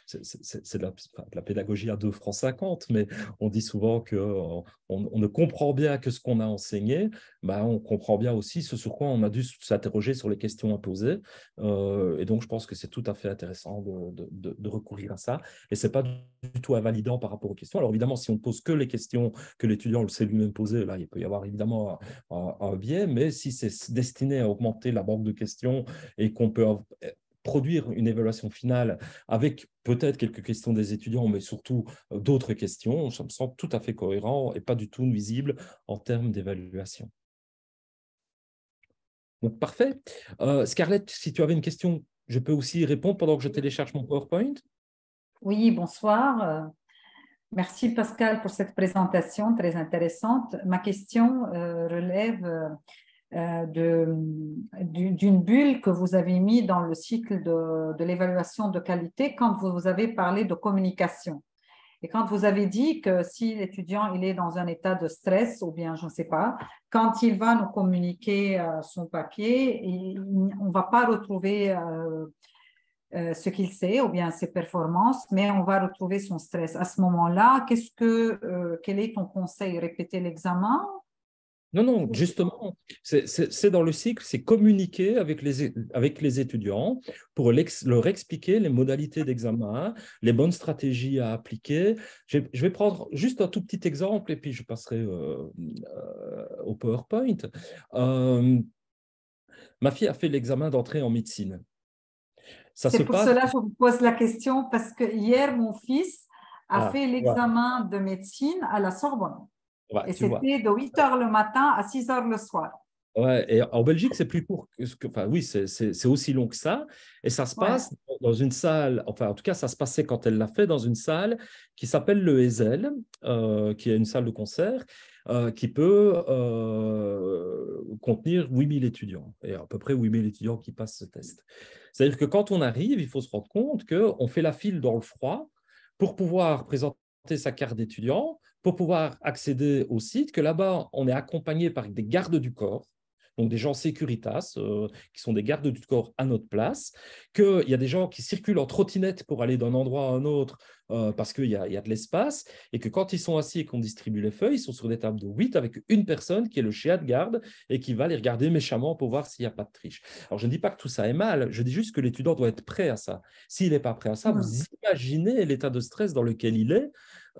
Speaker 1: c'est de, la pédagogie à 2 francs 50, mais on dit souvent qu'on on, ne comprend bien que ce qu'on a enseigné, bah, on comprend bien aussi ce sur quoi on a dû s'interroger sur les questions à poser. Euh, et donc, je pense que c'est tout à fait intéressant de, recourir à ça. Et ce n'est pas du tout invalidant par rapport aux questions. Alors évidemment, si on ne pose que les questions que l'étudiant le sait lui-même poser, là, il peut y avoir évidemment un, biais, mais si c'est destiné à augmenter la banque de questions et qu'on peut produire une évaluation finale avec peut-être quelques questions des étudiants, mais surtout euh, d'autres questions, ça me semble tout à fait cohérent et pas du tout nuisible en termes d'évaluation. Donc, parfait. Euh, Scarlett, si tu avais une question, je peux aussi y répondre pendant que je télécharge mon PowerPoint?
Speaker 4: Oui, bonsoir. Euh, merci Pascal pour cette présentation très intéressante. Ma question euh, relève d'une bulle que vous avez mis dans le cycle de, l'évaluation de qualité quand vous avez parlé de communication. Et quand vous avez dit que si l'étudiant il est dans un état de stress ou bien je ne sais pas, quand il va nous communiquer son papier, on ne va pas retrouver euh, ce qu'il sait ou bien ses performances, mais on va retrouver son stress. À ce moment-là, qu'est-ce que, euh, quel est ton conseil? Répéter l'examen
Speaker 1: non, non, justement, c'est dans le cycle, c'est communiquer avec les, avec les étudiants pour leur expliquer les modalités d'examen, les bonnes stratégies à appliquer. Je, vais prendre juste un tout petit exemple et puis je passerai euh, au PowerPoint. ma fille a fait l'examen d'entrée en médecine.
Speaker 4: C'est pour cela que je vous pose la question, parce que hier, mon fils a ah, fait l'examen de médecine à la Sorbonne. Et c'était de 8 h le matin à 6 h le soir.
Speaker 1: Ouais, et en Belgique, c'est plus court. Que, enfin, oui, c'est aussi long que ça. Et ça se passe dans une salle, enfin, en tout cas, ça se passait quand elle l'a fait dans une salle qui s'appelle le Ezel, euh, qui est une salle de concert, euh, qui peut euh, contenir 8000 étudiants, et à peu près 8000 étudiants qui passent ce test. C'est-à-dire que quand on arrive, il faut se rendre compte qu'on fait la file dans le froid pour pouvoir présenter sa carte d'étudiant, pour pouvoir accéder au site, que là-bas, on est accompagné par des gardes du corps, donc des gens sécuritas, euh, qui sont des gardes du corps à notre place, qu'il y a des gens qui circulent en trottinette pour aller d'un endroit à un autre euh, parce qu'il y, y, a de l'espace, et que quand ils sont assis et qu'on distribue les feuilles, ils sont sur des tables de 8 avec une personne qui est le chien de garde et qui va les regarder méchamment pour voir s'il n'y a pas de triche. Alors, je ne dis pas que tout ça est mal, je dis juste que l'étudiant doit être prêt à ça. S'il n'est pas prêt à ça, vous imaginez l'état de stress dans lequel il est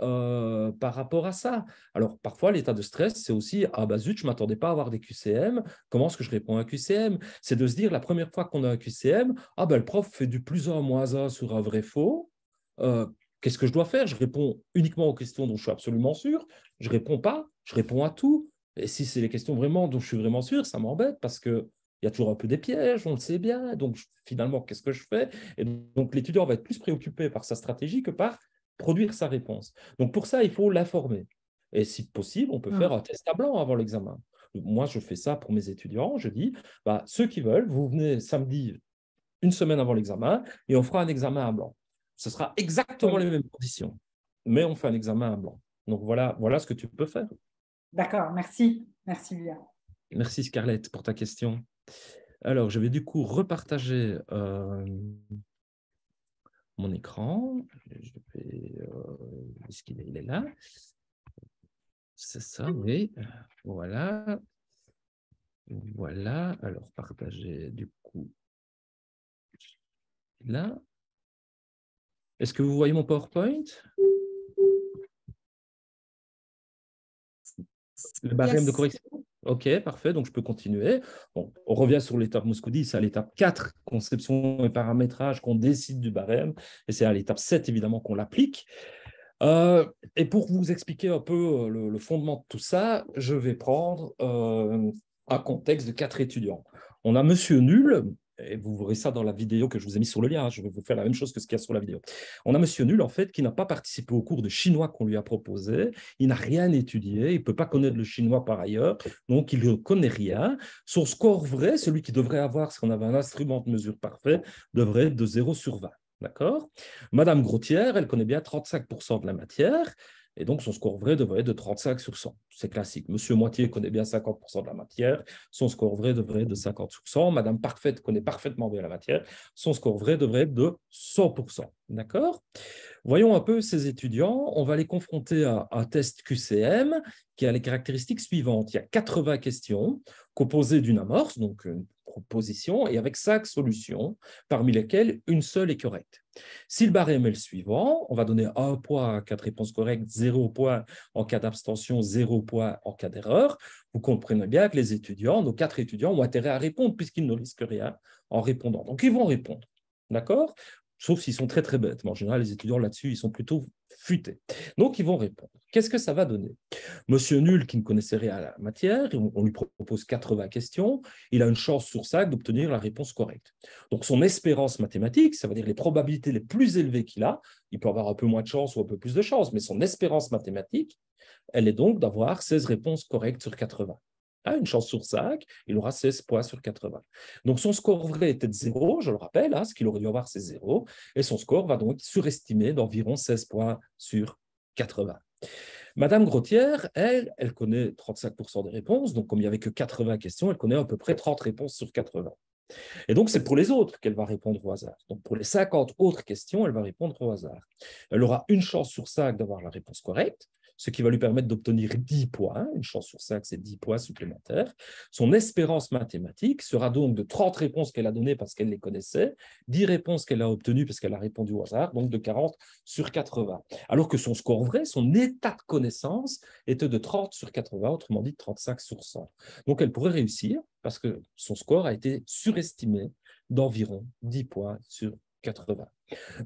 Speaker 1: euh, par rapport à ça. Alors, parfois, l'état de stress, c'est aussi Ah, bah zut, je ne m'attendais pas à avoir des QCM. Comment est-ce que je réponds à un QCM C'est de se dire la première fois qu'on a un QCM, ah, ben, le prof fait du plus un moins un sur un vrai faux. Euh, Qu'est-ce que je dois faire? Je réponds uniquement aux questions dont je suis absolument sûr. Je réponds pas. Je réponds à tout. Et si c'est les questions vraiment dont je suis vraiment sûr, ça m'embête parce que il y a toujours un peu des pièges, on le sait bien. Donc, finalement, qu'est-ce que je fais? Et donc, l'étudiant va être plus préoccupé par sa stratégie que par produire sa réponse. Donc, pour ça, il faut l'informer. Et si possible, on peut faire un test à blanc avant l'examen. Moi, je fais ça pour mes étudiants. Je dis, bah, ceux qui veulent, vous venez samedi, une semaine avant l'examen, et on fera un examen à blanc ce sera exactement les mêmes conditions, mais on fait un examen à blanc. Donc voilà, voilà ce que tu peux faire.
Speaker 4: D'accord, merci. Merci bien.
Speaker 1: Merci Scarlett pour ta question. Alors, je vais du coup repartager euh, mon écran. Je vais, euh, est-ce qu'il est, il est là? C'est ça, oui. Voilà. Voilà. Alors, partager du coup là. Est-ce que vous voyez mon PowerPoint? Le barème de correction Ok, parfait, donc je peux continuer. on revient sur l'étape Moscoudy, c'est à l'étape 4, conception et paramétrage, qu'on décide du barème, et c'est à l'étape 7, évidemment, qu'on l'applique. Euh, et pour vous expliquer un peu euh, le, fondement de tout ça, je vais prendre euh, un contexte de quatre étudiants. On a Monsieur Nul, et vous verrez ça dans la vidéo que je vous ai mis sur le lien, hein. je vais vous faire la même chose que ce qu'il y a sur la vidéo. On a Monsieur Nul, en fait, qui n'a pas participé au cours de chinois qu'on lui a proposé, il n'a rien étudié, il ne peut pas connaître le chinois par ailleurs, donc il ne connaît rien. Son score vrai, celui qui devrait avoir, si on avait un instrument de mesure parfait, devrait être de 0 sur 20. D'accord? Madame Groutière, elle connaît bien 35% de la matière, et donc son score vrai devrait être de 35 sur 100. C'est classique. Monsieur Moitié connaît bien 50% de la matière, son score vrai devrait être de 50 sur 100. Madame Parfaite connaît parfaitement bien la matière, son score vrai devrait être de 100%. D'accord? Voyons un peu ces étudiants. On va les confronter à un test QCM qui a les caractéristiques suivantes. Il y a 80 questions composées d'une amorce, donc une proposition, et avec cinq solutions, parmi lesquelles une seule est correcte. Si le barème est le suivant, on va donner un point à quatre réponses correctes, zéro point en cas d'abstention, zéro point en cas d'erreur. Vous comprenez bien que les étudiants, nos quatre étudiants, ont intérêt à répondre puisqu'ils ne risquent rien en répondant. Donc, ils vont répondre. D'accord? Sauf s'ils sont très très bêtes. Mais en général, les étudiants là-dessus, ils sont plutôt futés. Donc, ils vont répondre. Qu'est-ce que ça va donner? Monsieur Nul, qui ne connaissait rien à la matière, on lui propose 80 questions, il a une chance sur 5 d'obtenir la réponse correcte. Donc, son espérance mathématique, ça veut dire les probabilités les plus élevées qu'il a, il peut avoir un peu moins de chance ou un peu plus de chance, mais son espérance mathématique, elle est donc d'avoir 16 réponses correctes sur 80 une chance sur 5, il aura 16 points sur 80. Donc son score vrai était de 0, je le rappelle, hein, ce qu'il aurait dû avoir c'est 0, et son score va donc surestimer d'environ 16 points sur 80. Madame Grotière, elle, elle connaît 35% des réponses, donc comme il n'y avait que 80 questions, elle connaît à peu près 30 réponses sur 80. Et donc, c'est pour les autres qu'elle va répondre au hasard. Donc, pour les 50 autres questions, elle va répondre au hasard. Elle aura une chance sur 5 d'avoir la réponse correcte, ce qui va lui permettre d'obtenir 10 points. Une chance sur 5, c'est 10 points supplémentaires. Son espérance mathématique sera donc de 30 réponses qu'elle a données parce qu'elle les connaissait, 10 réponses qu'elle a obtenues parce qu'elle a répondu au hasard, donc de 40 sur 80. Alors que son score vrai, son état de connaissance, était de 30 sur 80, autrement dit 35 sur 100. Donc elle pourrait réussir parce que son score a été surestimé d'environ 10 points sur 80.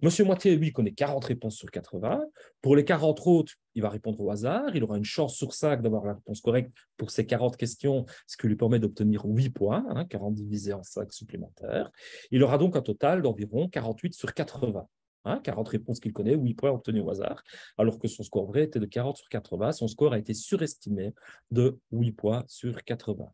Speaker 1: Monsieur Moitié, lui, connaît 40 réponses sur 80. Pour les 40 autres, il va répondre au hasard. Il aura une chance sur 5 d'avoir la réponse correcte pour ces 40 questions, ce qui lui permet d'obtenir 8 points, 40 hein, divisé en 5 supplémentaires. Il aura donc un total d'environ 48 sur 80. 40 hein, réponses qu'il connaît, 8 points obtenus au hasard, alors que son score vrai était de 40 sur 80. Son score a été surestimé de 8 points sur 80.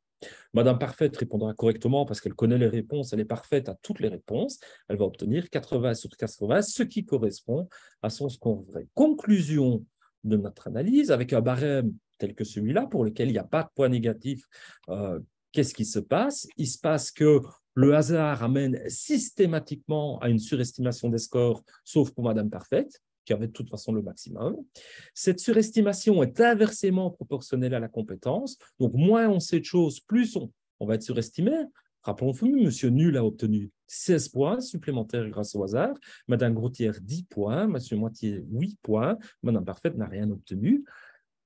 Speaker 1: Madame Parfaite répondra correctement parce qu'elle connaît les réponses, elle est parfaite à toutes les réponses. Elle va obtenir 80 sur 80, ce qui correspond à son score vrai. Conclusion de notre analyse avec un barème tel que celui-là, pour lequel il n'y a pas de point négatif. Euh, qu'est-ce qui se passe? Il se passe que le hasard amène systématiquement à une surestimation des scores, sauf pour Madame Parfaite qui avait de toute façon le maximum. Cette surestimation est inversement proportionnelle à la compétence. Donc, moins on sait de choses, plus on, va être surestimé. Rappelons-nous, Monsieur Nul a obtenu 16 points supplémentaires grâce au hasard, Madame Groutière 10 points, Monsieur Moitié 8 points, Madame Parfaite n'a rien obtenu.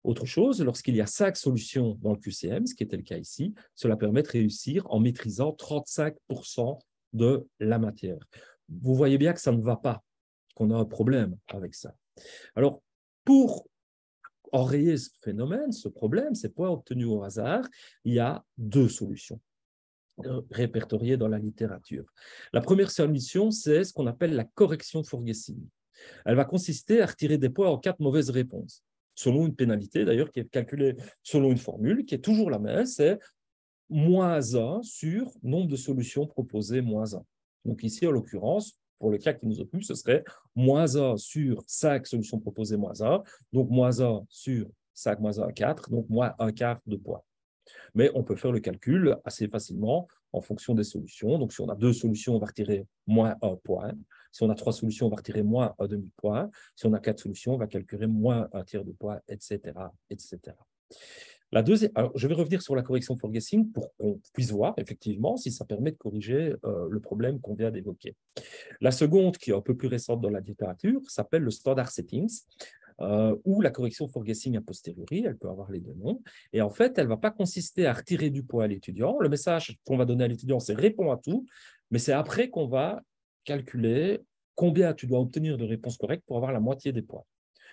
Speaker 1: Autre chose, lorsqu'il y a 5 solutions dans le QCM, ce qui était le cas ici, cela permet de réussir en maîtrisant 35% de la matière. Vous voyez bien que ça ne va pas qu'on a un problème avec ça. Alors, pour enrayer ce phénomène, ce problème, ces points obtenus au hasard, il y a deux solutions euh, répertoriées dans la littérature. La première solution, c'est ce qu'on appelle la correction Forgesing. Elle va consister à retirer des points en quatre mauvaises réponses, selon une pénalité d'ailleurs qui est calculée selon une formule qui est toujours la même, c'est moins 1 sur nombre de solutions proposées moins 1. Donc ici, en l'occurrence, pour le cas qui nous occupe, ce serait moins 1 sur 5 solutions proposées moins 1, donc moins 1 sur 5 moins 1, 4, donc moins 1 quart de poids. Mais on peut faire le calcul assez facilement en fonction des solutions. Donc, si on a deux solutions, on va retirer moins 1 point. Si on a trois solutions, on va retirer moins un demi-point. Si on a quatre solutions, on va calculer moins un tiers de poids, etc. etc. La deuxième, alors je vais revenir sur la correction for guessing pour qu'on puisse voir effectivement si ça permet de corriger euh, le problème qu'on vient d'évoquer. La seconde, qui est un peu plus récente dans la littérature, s'appelle le standard settings. Euh, ou la correction for guessing a posteriori, elle peut avoir les deux noms. Et en fait, elle ne va pas consister à retirer du poids à l'étudiant. Le message qu'on va donner à l'étudiant, c'est réponds à tout, mais c'est après qu'on va calculer combien tu dois obtenir de réponses correctes pour avoir la moitié des points.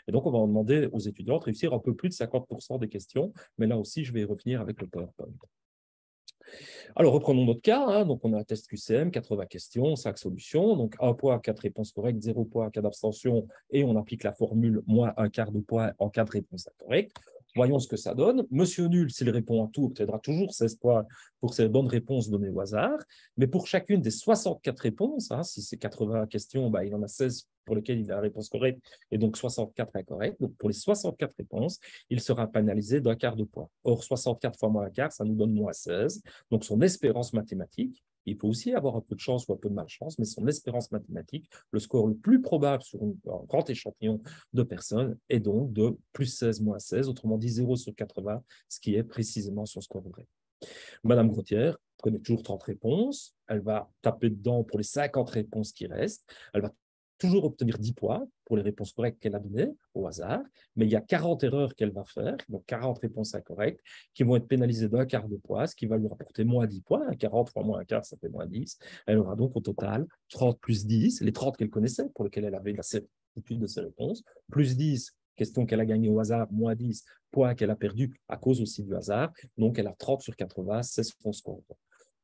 Speaker 1: Et donc, on va demander aux étudiants de réussir un peu plus de 50% des questions, mais là aussi, je vais revenir avec le PowerPoint. Alors, reprenons notre cas. Hein. Donc, on a un test QCM, 80 questions, 5 solutions. Donc, 1 point, 4 réponses correctes, 0 point, cas d'abstention, et on applique la formule moins un quart de point en cas de réponse incorrecte. Voyons ce que ça donne. Monsieur Nul, s'il répond à tout, obtiendra toujours 16 points pour ses bonnes réponses données au hasard. Mais pour chacune des 64 réponses, hein, si c'est 80 questions, bah, il en a 16 pour lesquelles il a la réponse correcte et donc 64 incorrectes. Donc pour les 64 réponses, il sera pénalisé d'un quart de point. Or, 64 fois moins un quart, ça nous donne moins 16. Donc son espérance mathématique, il peut aussi avoir un peu de chance ou un peu de malchance, mais son espérance mathématique, le score le plus probable sur un grand échantillon de personnes est donc de plus 16 moins 16, autrement dit 0 sur 80, ce qui est précisément son score vrai. Madame Grotière connaît toujours 30 réponses, elle va taper dedans pour les 50 réponses qui restent, elle va toujours obtenir 10 points pour les réponses correctes qu'elle a données au hasard, mais il y a 40 erreurs qu'elle va faire, donc 40 réponses incorrectes, qui vont être pénalisées d'un quart de poids, ce qui va lui rapporter moins 10 points. 40 fois moins un quart, ça fait moins 10. Elle aura donc au total 30 plus 10, les 30 qu'elle connaissait, pour lesquelles elle avait la certitude de ses réponses, plus 10 question qu'elle a gagné au hasard, moins 10 points qu'elle a perdu à cause aussi du hasard. Donc, elle a 30 sur 80, c'est son score.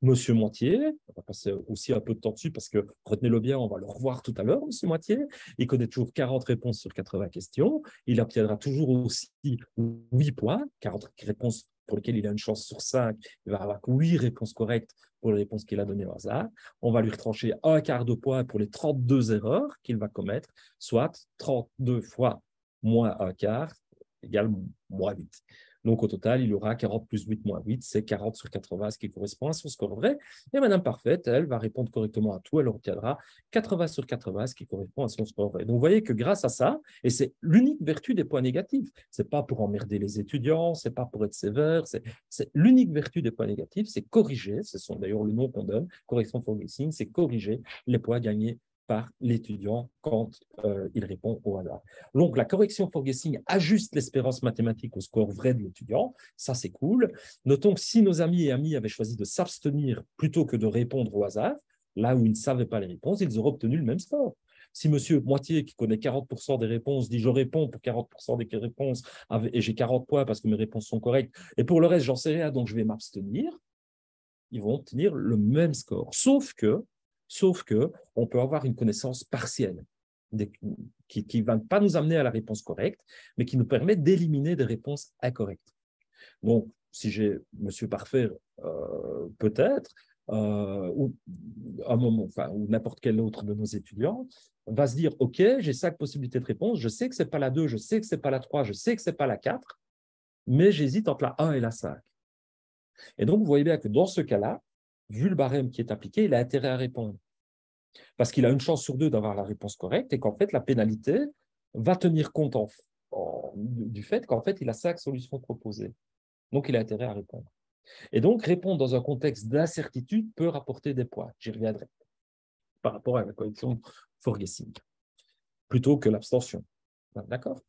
Speaker 1: Monsieur Moitié, on va passer aussi un peu de temps dessus parce que retenez-le bien, on va le revoir tout à l'heure, Monsieur Moitié. Il connaît toujours 40 réponses sur 80 questions. Il obtiendra toujours aussi 8 points, 40 réponses pour lesquelles il a une chance sur 5. Il va avoir 8 réponses correctes pour les réponses qu'il a données au hasard. On va lui retrancher un quart de point pour les 32 erreurs qu'il va commettre, soit 32 fois moins un quart égale moins 8. Donc, au total, il aura 40 plus 8 moins 8, c'est 40 sur 80, ce qui correspond à son score vrai. Et Madame Parfaite, elle va répondre correctement à tout, elle obtiendra 80 sur 80, ce qui correspond à son score vrai. Donc, vous voyez que grâce à ça, et c'est l'unique vertu des points négatifs, c'est pas pour emmerder les étudiants, c'est pas pour être sévère, c'est l'unique vertu des points négatifs, c'est corriger, ce sont d'ailleurs le nom qu'on donne, correction for guessing, c'est corriger les points gagnés par l'étudiant quand euh, il répond au hasard. Donc, la correction for guessing ajuste l'espérance mathématique au score vrai de l'étudiant. Ça, c'est cool. Notons que si nos amis et amis avaient choisi de s'abstenir plutôt que de répondre au hasard, là où ils ne savaient pas les réponses, ils auraient obtenu le même score. Si monsieur Moitié, qui connaît 40% des réponses, dit je réponds pour 40% des réponses et j'ai 40 points parce que mes réponses sont correctes, et pour le reste, j'en sais rien, donc je vais m'abstenir, ils vont obtenir le même score. Sauf que Sauf que on peut avoir une connaissance partielle qui ne va pas nous amener à la réponse correcte, mais qui nous permet d'éliminer des réponses incorrectes. Donc, si j'ai Monsieur Parfait, euh, peut-être, euh, ou un moment, enfin, ou n'importe quel autre de nos étudiants, va se dire, OK, j'ai cinq possibilités de réponse, je sais que ce n'est pas la 2, je sais que ce n'est pas la 3, je sais que ce n'est pas la 4, mais j'hésite entre la 1 et la 5. Et donc, vous voyez bien que dans ce cas-là, vu le barème qui est appliqué, il a intérêt à répondre. Parce qu'il a une chance sur deux d'avoir la réponse correcte et qu'en fait, la pénalité va tenir compte du fait qu'en fait, il a cinq solutions proposées. Donc, il a intérêt à répondre. Et donc, répondre dans un contexte d'incertitude peut rapporter des points. J'y reviendrai par rapport à la correction for guessing, plutôt que l'abstention. D'accord?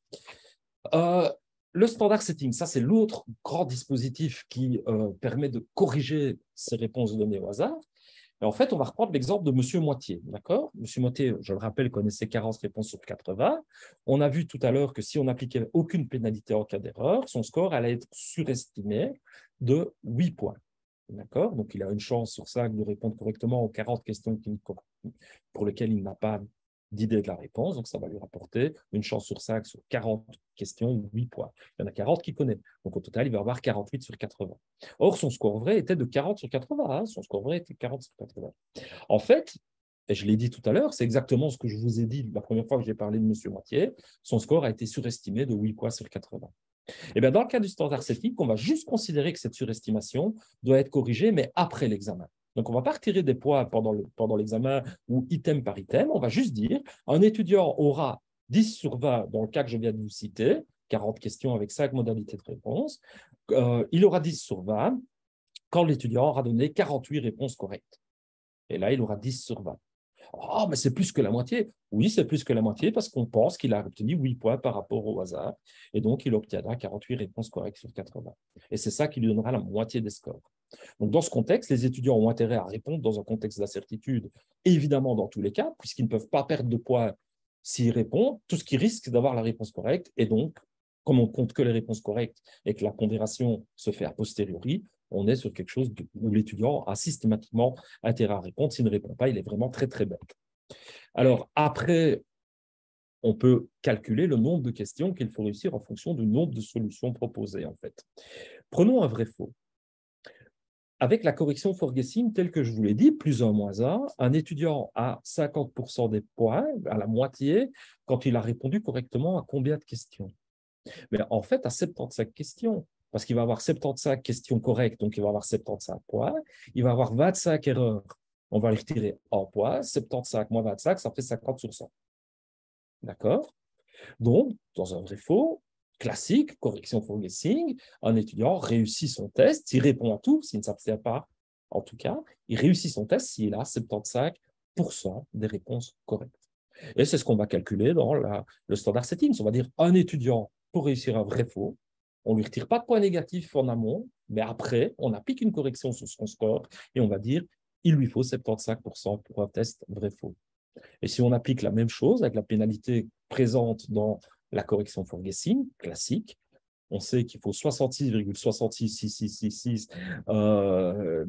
Speaker 1: Euh, le standard setting, ça c'est l'autre grand dispositif qui euh, permet de corriger ces réponses données au hasard. En fait, on va reprendre l'exemple de Monsieur Moitié. D'accord? Monsieur Moitié, je le rappelle, connaissait 40 réponses sur 80. On a vu tout à l'heure que si on n'appliquait aucune pénalité en cas d'erreur, son score allait être surestimé de 8 points. D'accord? Donc, il a une chance sur 5 de répondre correctement aux 40 questions pour lesquelles il n'a pas d'idée de la réponse, donc ça va lui rapporter une chance sur 5 sur 40 questions, 8 points. Il y en a 40 qui connaît, donc au total, il va avoir 48 sur 80. Or, son score vrai était de 40 sur 80, hein. son score vrai était 40 sur 80. En fait, et je l'ai dit tout à l'heure, c'est exactement ce que je vous ai dit la première fois que j'ai parlé de M. Moitié, son score a été surestimé de 8 points sur 80. Et eh bien, dans le cas du standard sceptique, on va juste considérer que cette surestimation doit être corrigée, mais après l'examen. Donc, on ne va pas retirer des points pendant l'examen ou item par item. On va juste dire un étudiant aura 10 sur 20 dans le cas que je viens de vous citer, 40 questions avec 5 modalités de réponse. Euh, il aura 10 sur 20 quand l'étudiant aura donné 48 réponses correctes. Et là, il aura 10 sur 20. Oh, mais c'est plus que la moitié. Oui, c'est plus que la moitié parce qu'on pense qu'il a obtenu 8 points par rapport au hasard. Et donc, il obtiendra 48 réponses correctes sur 80. Et c'est ça qui lui donnera la moitié des scores. Donc, dans ce contexte, les étudiants ont intérêt à répondre dans un contexte d'incertitude, évidemment dans tous les cas, puisqu'ils ne peuvent pas perdre de points s'ils répondent. Tout ce qui risque d'avoir la réponse correcte. Et donc, comme on compte que les réponses correctes et que la pondération se fait a posteriori, on est sur quelque chose où l'étudiant a systématiquement intérêt à répondre. S'il ne répond pas, il est vraiment très, très bête. Alors, après on peut calculer le nombre de questions qu'il faut réussir en fonction du nombre de solutions proposées, en fait. Prenons un vrai-faux. Avec la correction for guessing, telle que je vous l'ai dit, plus 1 moins 1, un étudiant a 50% des points, à la moitié, quand il a répondu correctement à combien de questions Mais en fait, à 75 questions, parce qu'il va avoir 75 questions correctes, donc il va avoir 75 points, il va avoir 25 erreurs, on va les retirer en points, 75 moins 25, ça fait 50 sur 100. D'accord? Donc, dans un vrai faux, classique, correction for guessing, un étudiant réussit son test, s'il répond à tout, s'il ne s'abstient pas, en tout cas, il réussit son test s'il a 75% des réponses correctes. Et c'est ce qu'on va calculer dans le standard settings. On va dire un étudiant pour réussir un vrai faux, on ne lui retire pas de points négatifs en amont, mais après, on applique une correction sur son score et on va dire il lui faut 75% pour un test vrai-faux. Et si on applique la même chose avec la pénalité présente dans la correction for guessing classique, on sait qu'il faut 66,666666% euh,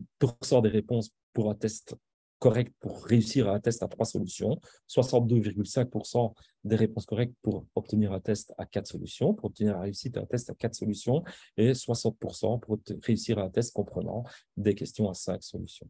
Speaker 1: des réponses pour un test correct pour réussir un test à trois solutions, 62,5% des réponses correctes pour obtenir un test à quatre solutions, pour obtenir la réussite un test à quatre solutions, et 60% pour réussir un test comprenant des questions à cinq solutions.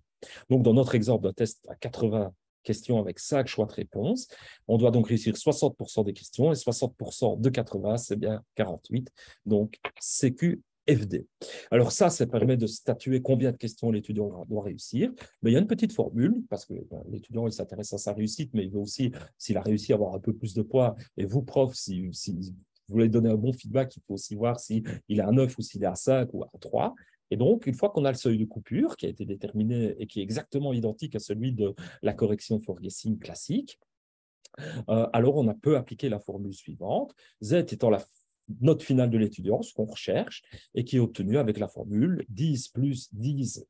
Speaker 1: Donc, dans notre exemple d'un test à 80 questions avec 5 choix de réponse. On doit donc réussir 60% des questions et 60% de 80, c'est bien 48. Donc, CQFD. Alors ça, ça permet de statuer combien de questions l'étudiant doit réussir. Mais il y a une petite formule, parce que ben, l'étudiant, il s'intéresse à sa réussite, mais il veut aussi, s'il a réussi avoir un peu plus de poids, et vous, prof, si, si vous voulez donner un bon feedback, il faut aussi voir s'il est à 9 ou s'il est à 5 ou à 3. Et donc, une fois qu'on a le seuil de coupure qui a été déterminé et qui est exactement identique à celui de la correction for guessing classique, euh, alors on a appliquer la formule suivante, Z étant la note finale de l'étudiant, ce qu'on recherche, et qui est obtenue avec la formule 10 plus 10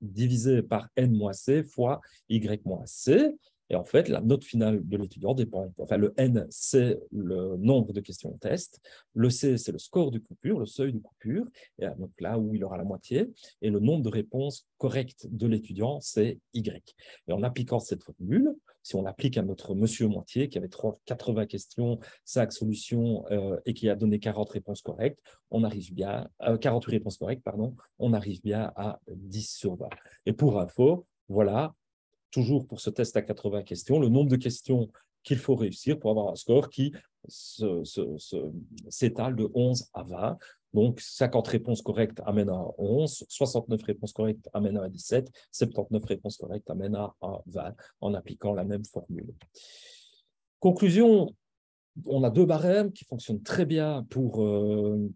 Speaker 1: divisé par n moins c fois y moins c, et en fait, la note finale de l'étudiant dépend. Enfin, le N, c'est le nombre de questions test. Le C, c'est le score de coupure, le seuil de coupure, donc là où il aura la moitié. Et le nombre de réponses correctes de l'étudiant, c'est Y. Et en appliquant cette formule, si on l'applique à notre monsieur moitié qui avait 80 questions, 5 solutions euh, et qui a donné 40 réponses correctes, on arrive bien, 48 euh, réponses correctes, pardon, on arrive bien à 10 sur 20. Et pour info, voilà, toujours pour ce test à 80 questions, le nombre de questions qu'il faut réussir pour avoir un score qui s'étale de 11 à 20. Donc, 50 réponses correctes amènent à 11, 69 réponses correctes amènent à 17, 79 réponses correctes amènent à 20 en appliquant la même formule. Conclusion, on a deux barèmes qui fonctionnent très bien pour euh,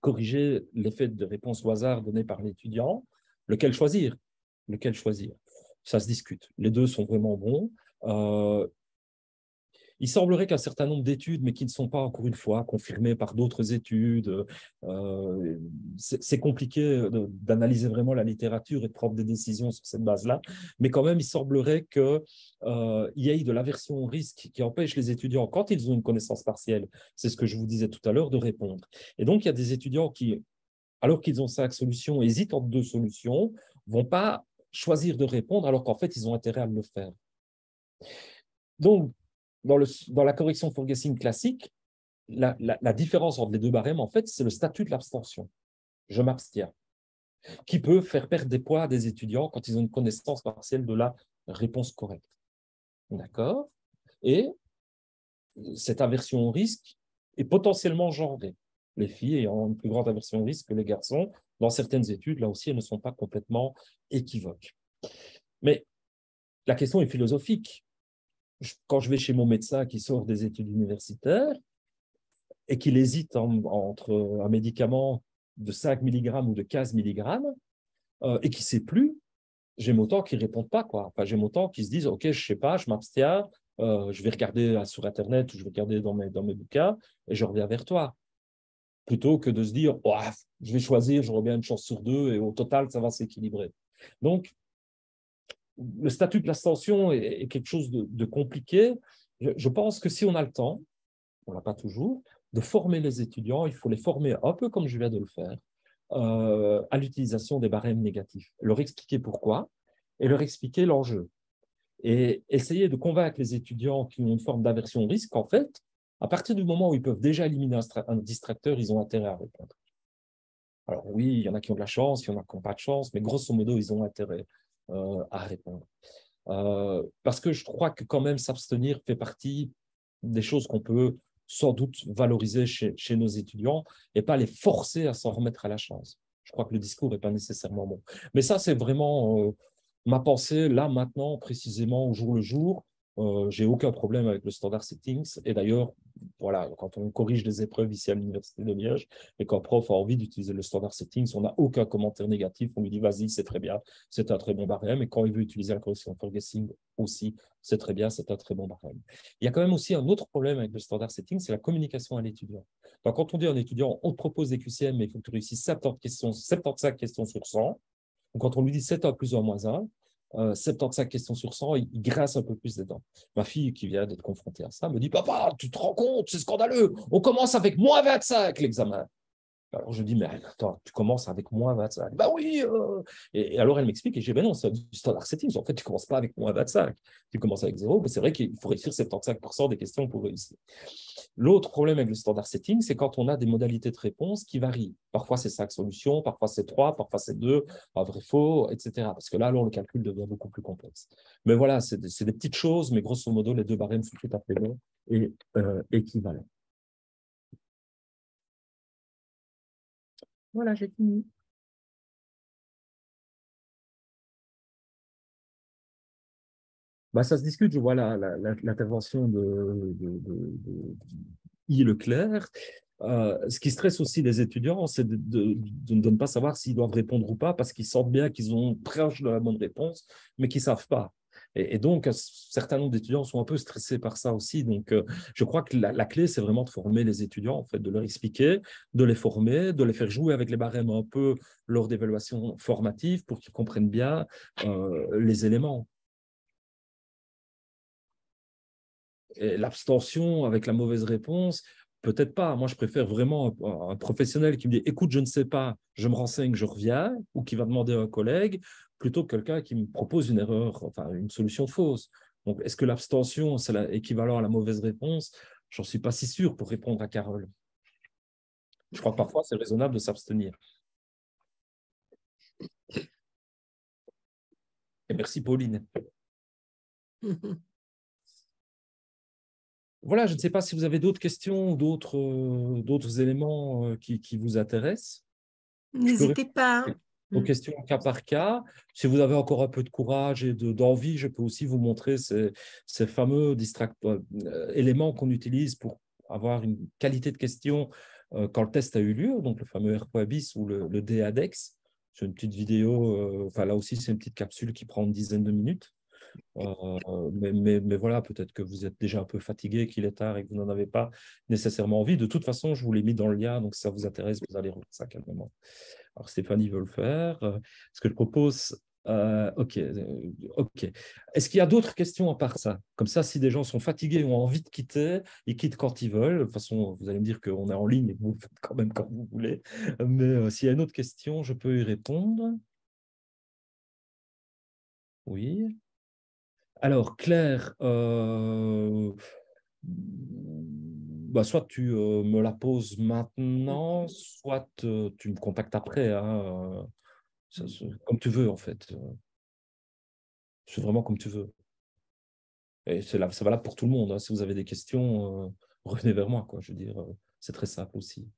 Speaker 1: corriger l'effet de réponse au hasard donné par l'étudiant. Lequel choisir? Lequel choisir? Ça se discute. Les deux sont vraiment bons. Euh, il semblerait qu'un certain nombre d'études, mais qui ne sont pas encore une fois confirmées par d'autres études, euh, c'est compliqué d'analyser vraiment la littérature et de prendre des décisions sur cette base-là. Mais quand même, il semblerait qu'il euh, y ait de l'aversion au risque qui empêche les étudiants, quand ils ont une connaissance partielle, c'est ce que je vous disais tout à l'heure, de répondre. Et donc, il y a des étudiants qui, alors qu'ils ont cinq solutions, hésitent entre deux solutions, vont pas choisir de répondre alors qu'en fait, ils ont intérêt à le faire. Donc, dans, la correction for guessing classique, la, la, différence entre les deux barèmes, en fait, c'est le statut de l'abstention. Je m'abstiens. Qui peut faire perdre des poids à des étudiants quand ils ont une connaissance partielle de la réponse correcte. D'accord? Et cette aversion au risque est potentiellement genrée. Les filles ayant une plus grande aversion au risque que les garçons, dans certaines études, là aussi, elles ne sont pas complètement équivoques. Mais la question est philosophique. Quand je vais chez mon médecin qui sort des études universitaires et qu'il hésite entre un médicament de 5 mg ou de 15 mg euh, et qui ne sait plus, j'aime autant qu'ils ne répondent pas. Enfin, j'aime autant qu'ils se disent Ok, je ne sais pas, je m'abstiens, euh, je vais regarder sur Internet ou je vais regarder dans mes, dans mes bouquins et je reviens vers toi plutôt que de se dire oh, je vais choisir, j'aurai bien une chance sur deux et au total, ça va s'équilibrer. Donc, le statut de l'abstention est, quelque chose de, compliqué. Je, pense que si on a le temps, on n'a pas toujours, de former les étudiants, il faut les former un peu comme je viens de le faire, euh, à l'utilisation des barèmes négatifs, leur expliquer pourquoi et leur expliquer l'enjeu. et essayer de convaincre les étudiants qui ont une forme d'aversion au risque qu'en fait, à partir du moment où ils peuvent déjà éliminer un, distracteur, ils ont intérêt à répondre. Alors oui, il y en a qui ont de la chance, il y en a qui n'ont pas de chance, mais grosso modo, ils ont intérêt euh, à répondre. Euh, parce que je crois que quand même s'abstenir fait partie des choses qu'on peut sans doute valoriser chez, nos étudiants et pas les forcer à s'en remettre à la chance. Je crois que le discours n'est pas nécessairement bon. Mais ça, c'est vraiment euh, ma pensée là, maintenant, précisément, au jour le jour. Euh, j'ai aucun problème avec le standard settings. Et d'ailleurs, voilà, quand on corrige des épreuves ici à l'Université de Liège et qu'un prof a envie d'utiliser le standard settings, on n'a aucun commentaire négatif. On lui dit, vas-y, c'est très bien, c'est un très bon barème. Et quand il veut utiliser la correction for guessing aussi, c'est très bien, c'est un très bon barème. Il y a quand même aussi un autre problème avec le standard settings, c'est la communication à l'étudiant. quand on dit à un étudiant, on te propose des QCM, mais il faut que tu réussisses 70 questions, 75 questions sur 100, quand on lui dit 7 plus ou moins 1, 75 questions sur 100, il, grasse un peu plus des dents. Ma fille, qui vient d'être confrontée à ça, me dit Papa, tu te rends compte, c'est scandaleux, on commence avec moins 25 l'examen. Alors je dis, mais attends, tu commences avec moins 25. Bah oui euh. et, alors elle m'explique, et j'ai dit, ben non, c'est du standard settings. En fait, tu ne commences pas avec moins 25. Tu commences avec zéro, mais c'est vrai qu'il faut réussir 75% des questions pour réussir. L'autre problème avec le standard setting, c'est quand on a des modalités de réponse qui varient. Parfois, c'est 5 solutions, parfois, c'est 3, parfois, c'est 2, pas vrai, faux, etc. Parce que là, alors, le calcul devient beaucoup plus complexe. Mais voilà, c'est des, des, petites choses, mais grosso modo, les deux barèmes sont tout à fait bons et euh, équivalents.
Speaker 2: Voilà, j'ai fini.
Speaker 1: Bah, ça se discute, je vois l'intervention de, de. Leclerc. Euh, ce qui stresse aussi les étudiants, c'est de, ne pas savoir s'ils doivent répondre ou pas parce qu'ils sentent bien qu'ils ont proche de la bonne réponse, mais qu'ils ne savent pas. Et, donc, un certain nombre d'étudiants sont un peu stressés par ça aussi. Donc, euh, je crois que la, clé, c'est vraiment de former les étudiants, en fait, de leur expliquer, de les former, de les faire jouer avec les barèmes un peu lors d'évaluations formatives pour qu'ils comprennent bien euh, les éléments. L'abstention avec la mauvaise réponse, peut-être pas. Moi, je préfère vraiment un, professionnel qui me dit écoute, je ne sais pas, je me renseigne, je reviens, ou qui va demander à un collègue, plutôt que quelqu'un qui me propose une erreur, enfin une solution fausse. Donc, est-ce que l'abstention, c'est l'équivalent à la mauvaise réponse? J'en suis pas si sûr pour répondre à Carole. Je crois que parfois, c'est raisonnable de s'abstenir. Et merci, Pauline. Voilà, je ne sais pas si vous avez d'autres questions ou d'autres euh, éléments euh, qui, qui vous intéressent.
Speaker 2: N'hésitez pas
Speaker 1: aux mmh. questions cas par cas. Si vous avez encore un peu de courage et d'envie, je peux aussi vous montrer ces, ces fameux euh, éléments qu'on utilise pour avoir une qualité de question euh, quand le test a eu lieu, donc le fameux RQABIS ou le, le DADEX. C'est une petite vidéo, euh, enfin là aussi c'est une petite capsule qui prend une dizaine de minutes. Mais, mais, mais, voilà, peut-être que vous êtes déjà un peu fatigué, qu'il est tard et que vous n'en avez pas nécessairement envie. De toute façon, je vous l'ai mis dans le lien, donc si ça vous intéresse, vous allez revoir ça calmement. Alors Stéphanie veut le faire. Euh, ce que je propose, euh, ok, euh, ok. Est-ce qu'il y a d'autres questions à part ça? Comme ça, si des gens sont fatigués ont envie de quitter, ils quittent quand ils veulent. De toute façon, vous allez me dire qu'on est en ligne et vous faites quand même quand vous voulez. Mais s'il y a une autre question, je peux y répondre. Oui. Alors, Claire, bah, soit tu euh, me la poses maintenant, soit euh, tu me contactes après. Hein, euh, comme tu veux, en fait. C'est vraiment comme tu veux. Et c'est valable pour tout le monde. Hein. Si vous avez des questions, revenez vers moi. Quoi. Je veux dire, c'est très simple aussi.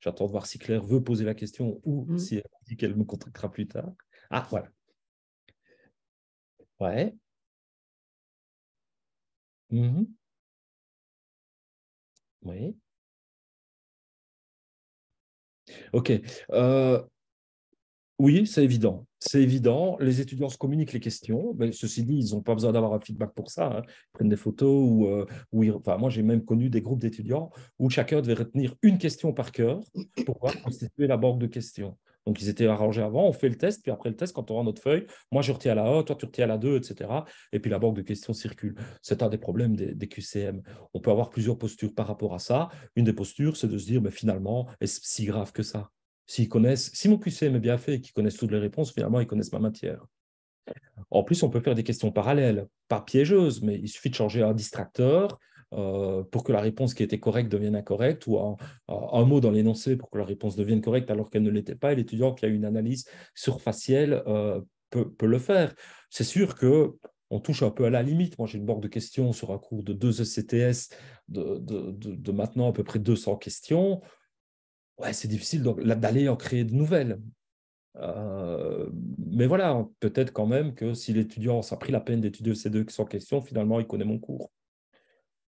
Speaker 1: J'attends de voir si Claire veut poser la question ou mmh. si elle dit qu'elle me contactera plus tard. Ah, voilà. Ouais. Mmh oui. OK. Euh, oui, c'est évident. C'est évident. Les étudiants se communiquent les questions. Mais ceci dit, ils n'ont pas besoin d'avoir un feedback pour ça. Hein. Ils prennent des photos ou, euh, enfin, moi, j'ai même connu des groupes d'étudiants où chacun devait retenir une question par cœur pour pouvoir constituer la banque de questions. Donc, ils étaient arrangés avant, on fait le test, puis après le test, quand on aura notre feuille, moi, je retiens à la 1, toi, tu retiens à la 2, etc. Et puis, la banque de questions circule. C'est un des problèmes des, QCM. On peut avoir plusieurs postures par rapport à ça. Une des postures, c'est de se dire, mais finalement, est-ce si grave que ça? S'ils connaissent, si mon QCM est bien fait et qu'ils connaissent toutes les réponses, finalement, ils connaissent ma matière. En plus, on peut faire des questions parallèles, pas piégeuses, mais il suffit de changer un distracteur euh, pour que la réponse qui était correcte devienne incorrecte ou un, mot dans l'énoncé pour que la réponse devienne correcte alors qu'elle ne l'était pas. Et l'étudiant qui a une analyse surfacielle euh, peut, le faire. C'est sûr que on touche un peu à la limite. Moi, j'ai une borne de questions sur un cours de deux ECTS de, maintenant à peu près 200 questions. Ouais, c'est difficile d'aller en créer de nouvelles. Euh, mais voilà, peut-être quand même que si l'étudiant s'est pris la peine d'étudier ces deux sans question, finalement, il connaît mon cours.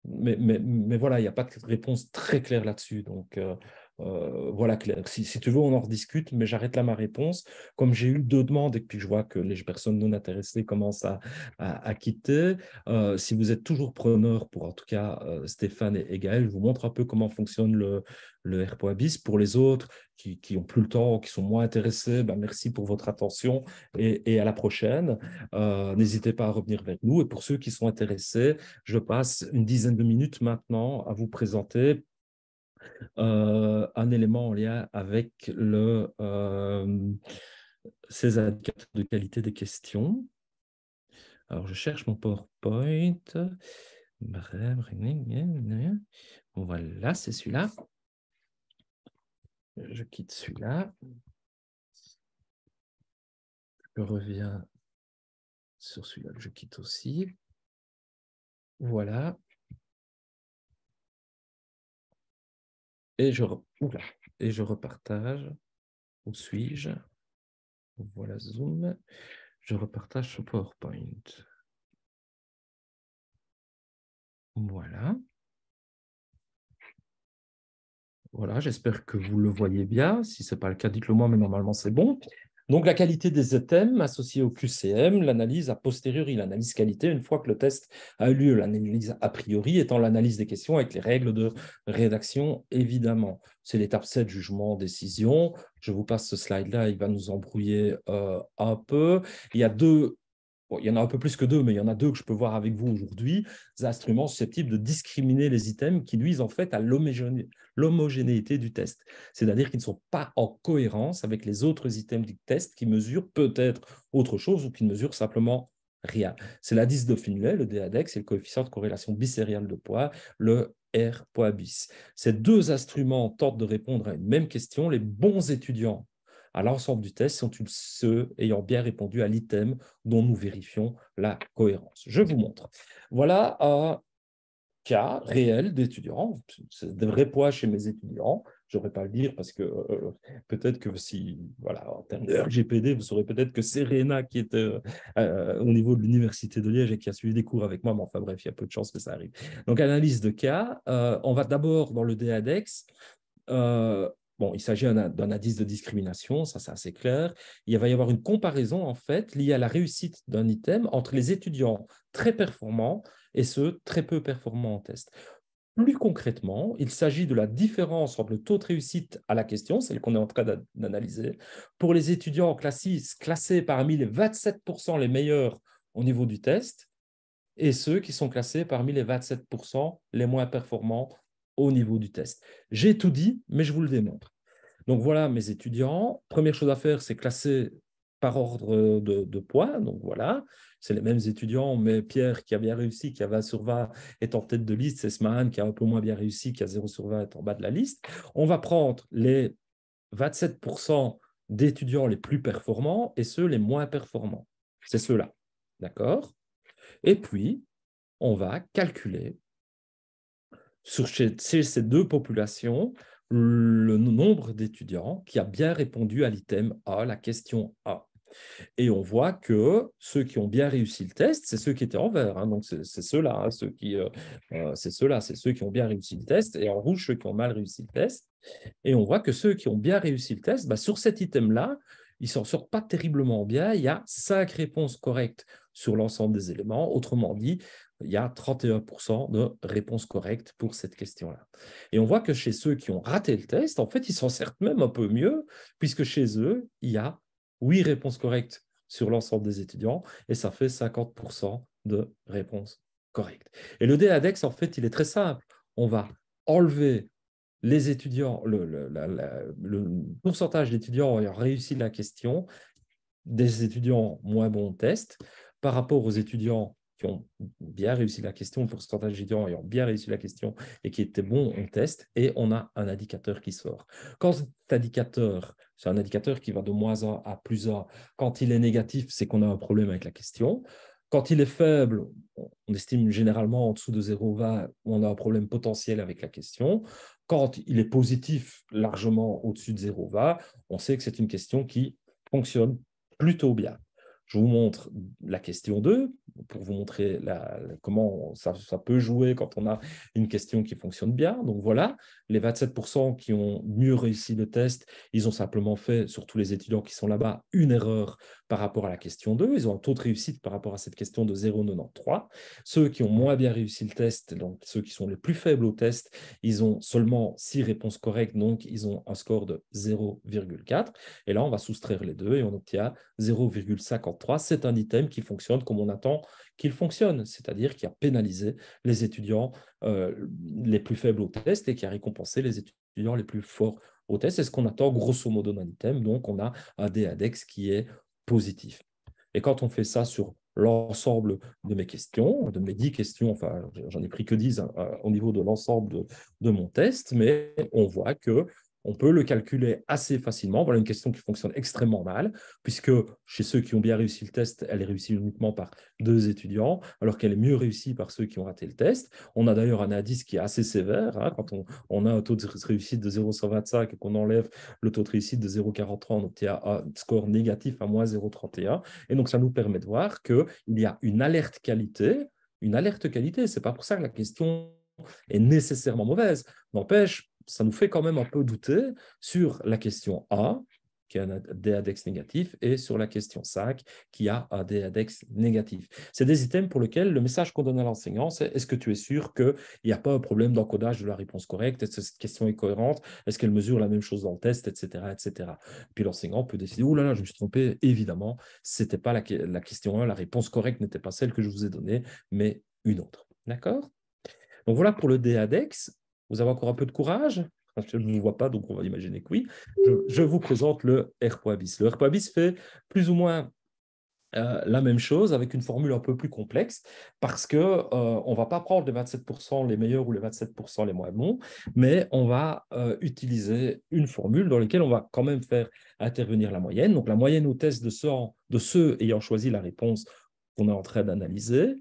Speaker 1: Mais, mais, mais voilà, il n'y a pas de réponse très claire là-dessus. Donc, euh, euh, voilà, Claire. Si, tu veux, on en rediscute, mais j'arrête là ma réponse. Comme j'ai eu deux demandes et puis je vois que les personnes non intéressées commencent à, à, quitter, euh, si vous êtes toujours preneur, pour en tout cas euh, Stéphane et, Gaël, je vous montre un peu comment fonctionne le, le RPOABIS. Pour les autres qui n'ont plus le temps, qui sont moins intéressés, ben merci pour votre attention et, et à la prochaine. N'hésitez pas à revenir vers nous. Et pour ceux qui sont intéressés, je passe une dizaine de minutes maintenant à vous présenter un élément en lien avec le, euh, ces indicateurs de qualité des questions. Alors, je cherche mon PowerPoint. Voilà, c'est celui-là. Je quitte celui-là. Je reviens sur celui-là je quitte aussi. Voilà. Et je, repartage. Où suis-je? Voilà Zoom. Je repartage PowerPoint. Voilà. Voilà, j'espère que vous le voyez bien. Si ce n'est pas le cas, dites-le moi, mais normalement c'est bon. Donc, la qualité des items associés au QCM, l'analyse a posteriori, l'analyse qualité, une fois que le test a eu lieu, l'analyse a priori étant l'analyse des questions avec les règles de rédaction, évidemment. C'est l'étape 7, jugement, décision. Je vous passe ce slide-là, il va nous embrouiller euh, un peu. Il y a deux il y en a un peu plus que deux, mais il y en a deux que je peux voir avec vous aujourd'hui, des instruments susceptibles de discriminer les items qui nuisent en fait à l'homogénéité du test. C'est-à-dire qu'ils ne sont pas en cohérence avec les autres items du test qui mesurent peut-être autre chose ou qui ne mesurent simplement rien. C'est l'indice de Finlay, le DADEX, et le coefficient de corrélation bisériale de poids, le R poids bis. Ces deux instruments tentent de répondre à une même question. Les bons étudiants à l'ensemble du test sont ceux ayant bien répondu à l'item dont nous vérifions la cohérence. Je vous montre. Voilà un cas réel d'étudiants. C'est des vrais poids chez mes étudiants. Je n'aurais pas le dire parce que euh, peut-être que si, voilà, en termes de RGPD, vous saurez peut-être que Serena, qui était euh, euh, au niveau de l'Université de Liège et qui a suivi des cours avec moi, mais enfin bref, il y a peu de chances que ça arrive. Donc, analyse de cas. on va d'abord dans le DADEX Bon, il s'agit d'un indice de discrimination, ça c'est assez clair. Il va y avoir une comparaison en fait liée à la réussite d'un item entre les étudiants très performants et ceux très peu performants en test. Plus concrètement, il s'agit de la différence entre le taux de réussite à la question, celle qu'on est en train d'analyser, pour les étudiants classés parmi les 27% les meilleurs au niveau du test et ceux qui sont classés parmi les 27% les moins performants au niveau du test. J'ai tout dit, mais je vous le démontre. Donc voilà mes étudiants. Première chose à faire, c'est classer par ordre de, poids. Donc voilà, c'est les mêmes étudiants, mais Pierre qui a bien réussi, qui a 20 sur 20, est en tête de liste. C'est Smahan qui a un peu moins bien réussi, qui a 0 sur 20, est en bas de la liste. On va prendre les 27% d'étudiants les plus performants et ceux les moins performants. C'est ceux-là. D'accord? Et puis, on va calculer sur ces deux populations le nombre d'étudiants qui a bien répondu à l'item A, la question A. Et on voit que ceux qui ont bien réussi le test, c'est ceux qui étaient en vert. Hein. donc, c'est ceux-là, hein, ceux euh, euh, c'est ceux-là, c'est ceux qui ont bien réussi le test. Et en rouge, ceux qui ont mal réussi le test. Et on voit que ceux qui ont bien réussi le test, bah, sur cet item-là, ils s'en sortent pas terriblement bien. Il y a cinq réponses correctes sur l'ensemble des éléments. Autrement dit, il y a 31% de réponses correctes pour cette question-là. Et on voit que chez ceux qui ont raté le test, en fait, ils s'en sortent même un peu mieux, puisque chez eux, il y a 8 réponses correctes sur l'ensemble des étudiants, et ça fait 50% de réponses correctes. Et le DADEX, en fait, il est très simple. On va enlever les étudiants, le, pourcentage d'étudiants ayant réussi la question, des étudiants moins bons au test par rapport aux étudiants qui ont bien réussi la question, le pourcentage d'étudiants ayant bien réussi la question et qui étaient bons au test, et on a un indicateur qui sort. Quand cet indicateur, c'est un indicateur qui va de moins 1 à plus 1, quand il est négatif, c'est qu'on a un problème avec la question. Quand il est faible, on estime généralement en dessous de 0,20, on a un problème potentiel avec la question. Quand il est positif, largement au-dessus de 0,20, on sait que c'est une question qui fonctionne plutôt bien. Je vous montre la question 2 pour vous montrer comment ça, peut jouer quand on a une question qui fonctionne bien. Donc voilà, les 27% qui ont mieux réussi le test, ils ont simplement fait, sur tous les étudiants qui sont là-bas, une erreur par rapport à la question 2. Ils ont un taux de réussite par rapport à cette question de 0,93. Ceux qui ont moins bien réussi le test, donc ceux qui sont les plus faibles au test, ils ont seulement 6 réponses correctes, donc ils ont un score de 0,4. Et là, on va soustraire les deux et on obtient 0,53. C'est un item qui fonctionne comme on attend qu'il fonctionne, c'est-à-dire qui a pénalisé les étudiants euh, les plus faibles au test et qui a récompensé les étudiants les plus forts au test. C'est ce qu'on attend grosso modo d'un item. Donc, on a un D-index qui est positif. Et quand on fait ça sur l'ensemble de mes questions, de mes 10 questions, enfin, j'en ai pris que 10 hein, euh, au niveau de l'ensemble de, mon test, mais on voit que on peut le calculer assez facilement. Voilà une question qui fonctionne extrêmement mal, puisque chez ceux qui ont bien réussi le test, elle est réussie uniquement par deux étudiants, alors qu'elle est mieux réussie par ceux qui ont raté le test. On a d'ailleurs un indice qui est assez sévère. Hein. quand on, a un taux de réussite de 0,125 et qu'on enlève le taux de réussite de 0,43, on obtient un score négatif à moins 0,31. Et donc, ça nous permet de voir qu'il y a une alerte qualité. Une alerte qualité, ce n'est pas pour ça que la question est nécessairement mauvaise. N'empêche, ça nous fait quand même un peu douter sur la question A, qui a un D-index négatif, et sur la question 5, qui a un D-index négatif. C'est des items pour lesquels le message qu'on donne à l'enseignant, c'est est-ce que tu es sûr qu'il n'y a pas un problème d'encodage de la réponse correcte? Est-ce que cette question est cohérente? Est-ce qu'elle mesure la même chose dans le test? Etc. etc. Puis l'enseignant peut décider, oh là là, je me suis trompé, évidemment, ce n'était pas la, question 1, la réponse correcte n'était pas celle que je vous ai donnée, mais une autre. D'accord? Donc voilà pour le D-index. Vous avez encore un peu de courage? Je ne vous vois pas, donc on va imaginer que oui. Je, vous présente le R.bis. Le R.bis fait plus ou moins euh, la même chose avec une formule un peu plus complexe parce qu'on euh, ne va pas prendre les 27% les meilleurs ou les 27% les moins bons, mais on va euh, utiliser une formule dans laquelle on va quand même faire intervenir la moyenne. Donc la moyenne au test de de ceux ayant choisi la réponse qu'on est en train d'analyser,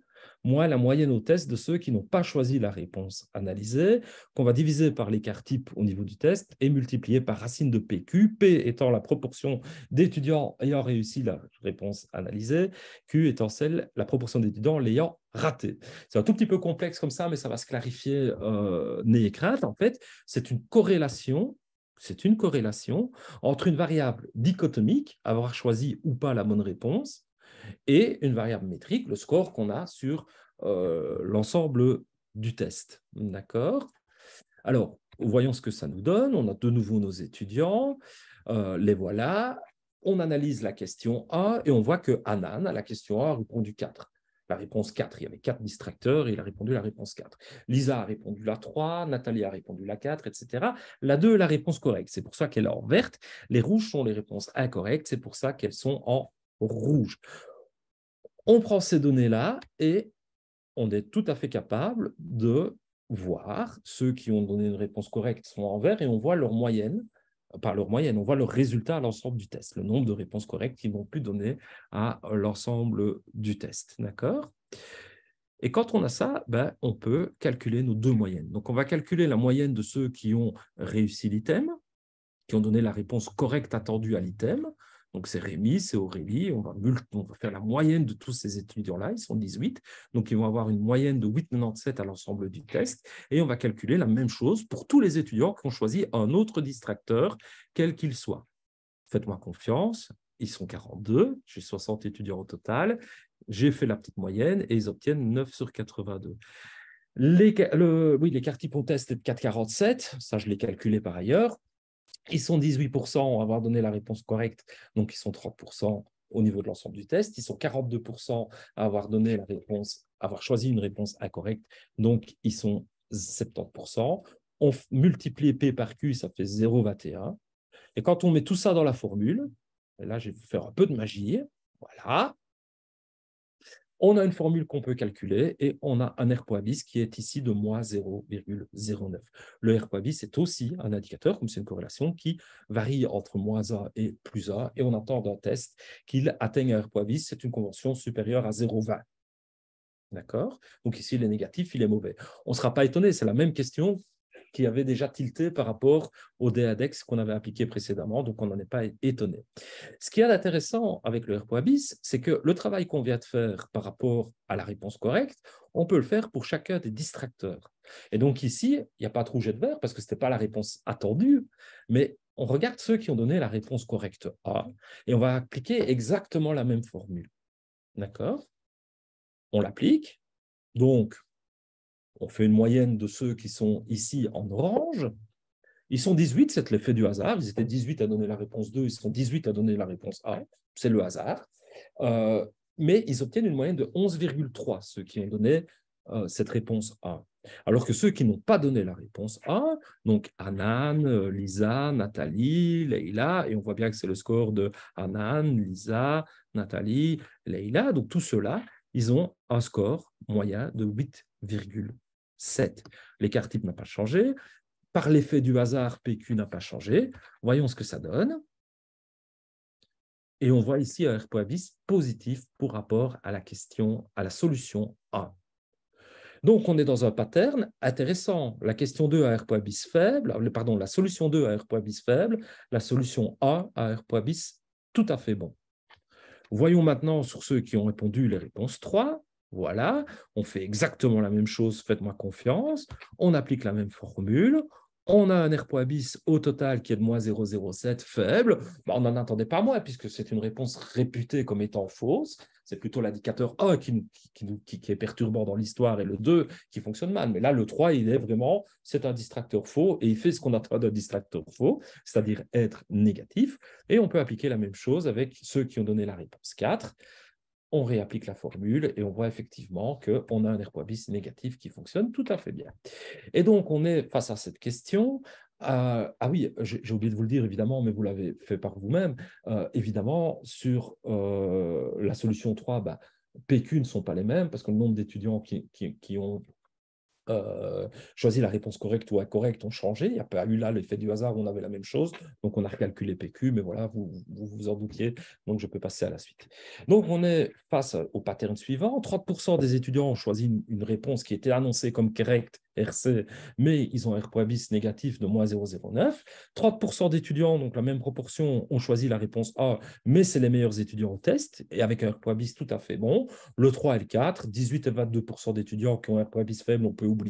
Speaker 1: moins la moyenne au test de ceux qui n'ont pas choisi la réponse analysée, qu'on va diviser par l'écart type au niveau du test et multiplier par racine de PQ, P étant la proportion d'étudiants ayant réussi la réponse analysée, Q étant celle, la proportion d'étudiants l'ayant raté. C'est un tout petit peu complexe comme ça, mais ça va se clarifier euh, n'ayez crainte. En fait, c'est une corrélation c'est une corrélation entre une variable dichotomique, avoir choisi ou pas la bonne réponse, et une variable métrique, le score qu'on a sur euh, l'ensemble du test. D'accord? Alors, voyons ce que ça nous donne. On a de nouveau nos étudiants. Euh, les voilà. On analyse la question A et on voit que Anan, à la question A, a répondu 4. La réponse 4, il y avait 4 distracteurs et il a répondu la réponse 4. Lisa a répondu la 3, Nathalie a répondu la 4, etc. La 2 est la réponse correcte, c'est pour ça qu'elle est en verte. Les rouges sont les réponses incorrectes, c'est pour ça qu'elles sont en rouge. On prend ces données-là et on est tout à fait capable de voir ceux qui ont donné une réponse correcte sont en vert et on voit leur moyenne, par leur moyenne, on voit leur résultat à l'ensemble du test, le nombre de réponses correctes qu'ils vont pu donner à l'ensemble du test. Et quand on a ça, ben, on peut calculer nos deux moyennes. Donc, on va calculer la moyenne de ceux qui ont réussi l'item, qui ont donné la réponse correcte attendue à l'item. Donc, c'est Rémi, c'est Aurélie. On va, on faire la moyenne de tous ces étudiants-là. Ils sont 18. Donc, ils vont avoir une moyenne de 8,97 à l'ensemble du test. Et on va calculer la même chose pour tous les étudiants qui ont choisi un autre distracteur, quel qu'il soit. Faites-moi confiance. Ils sont 42. J'ai 60 étudiants au total. J'ai fait la petite moyenne et ils obtiennent 9 sur 82. Les, le, oui, l'écart type test est de 4,47. Ça, je l'ai calculé par ailleurs. Ils sont 18% à avoir donné la réponse correcte, donc ils sont 30% au niveau de l'ensemble du test. Ils sont 42% à avoir donné la réponse, avoir choisi une réponse incorrecte, donc ils sont 70%. On multiplie P par Q, ça fait 0,21. Et quand on met tout ça dans la formule, là, je vais faire un peu de magie. Voilà. On a une formule qu'on peut calculer et on a un R bis qui est ici de moins 0,09. Le R bis est aussi un indicateur, comme c'est une corrélation, qui varie entre moins A et plus A. Et on attend d'un test qu'il atteigne un R bis. C'est une convention supérieure à 0,20. D'accord? Donc ici, il est négatif, il est mauvais. On ne sera pas étonné, c'est la même question qui avait déjà tilté par rapport au DADEX qu'on avait appliqué précédemment, donc on n'en est pas étonné. Ce qui est intéressant avec le bis, c'est que le travail qu'on vient de faire par rapport à la réponse correcte, on peut le faire pour chacun des distracteurs. Et donc ici, il n'y a pas de rouge et de vert parce que ce n'était pas la réponse attendue, mais on regarde ceux qui ont donné la réponse correcte A et on va appliquer exactement la même formule. D'accord? On l'applique. Donc, on fait une moyenne de ceux qui sont ici en orange. Ils sont 18, c'est l'effet du hasard. Ils étaient 18 à donner la réponse 2, ils sont 18 à donner la réponse A. C'est le hasard. Euh, mais ils obtiennent une moyenne de 11,3, ceux qui ont donné euh, cette réponse A. Alors que ceux qui n'ont pas donné la réponse A, donc Anan, Lisa, Nathalie, Leïla, et on voit bien que c'est le score de Anan, Lisa, Nathalie, Leïla, donc tous ceux-là, ils ont un score moyen de 8,3. 7. L'écart type n'a pas changé. Par l'effet du hasard, PQ n'a pas changé. Voyons ce que ça donne. Et on voit ici un R bis positif pour rapport à la question, à la solution A. Donc, on est dans un pattern intéressant. La question 2 a R bis faible, euh, pardon, la solution 2 a R bis faible, la solution A a R bis tout à fait bon. Voyons maintenant sur ceux qui ont répondu les réponses 3. Voilà, on fait exactement la même chose, faites-moi confiance, on applique la même formule, on a un R bis au total qui est de moins 0,07 faible. Bah, on n'en attendait pas moins puisque c'est une réponse réputée comme étant fausse. C'est plutôt l'indicateur 1 qui, qui, est perturbant dans l'histoire et le 2 qui fonctionne mal. Mais là, le 3, il est vraiment, c'est un distracteur faux et il fait ce qu'on attend d'un distracteur faux, c'est-à-dire être négatif. Et on peut appliquer la même chose avec ceux qui ont donné la réponse 4 on réapplique la formule et on voit effectivement qu'on a un R bis négatif qui fonctionne tout à fait bien. Et donc, on est face à cette question. Euh, ah oui, j'ai oublié de vous le dire évidemment, mais vous l'avez fait par vous-même. Euh, évidemment, sur euh, la solution 3, bah, PQ ne sont pas les mêmes parce que le nombre d'étudiants qui, ont euh, choisi la réponse correcte ou incorrecte ont changé. Il n'y a pas eu là l'effet du hasard où on avait la même chose. Donc, on a recalculé PQ, mais voilà, vous vous, en doutiez. Donc, je peux passer à la suite. Donc, on est face au pattern suivant. 30% des étudiants ont choisi une, réponse qui était annoncée comme correcte, RC, mais ils ont un R bis négatif de moins 0,09. 30% d'étudiants, donc la même proportion, ont choisi la réponse A, mais c'est les meilleurs étudiants au test, et avec un R bis tout à fait bon. Le 3 et le 4, 18 et 22% d'étudiants qui ont un R bis faible, on peut oublier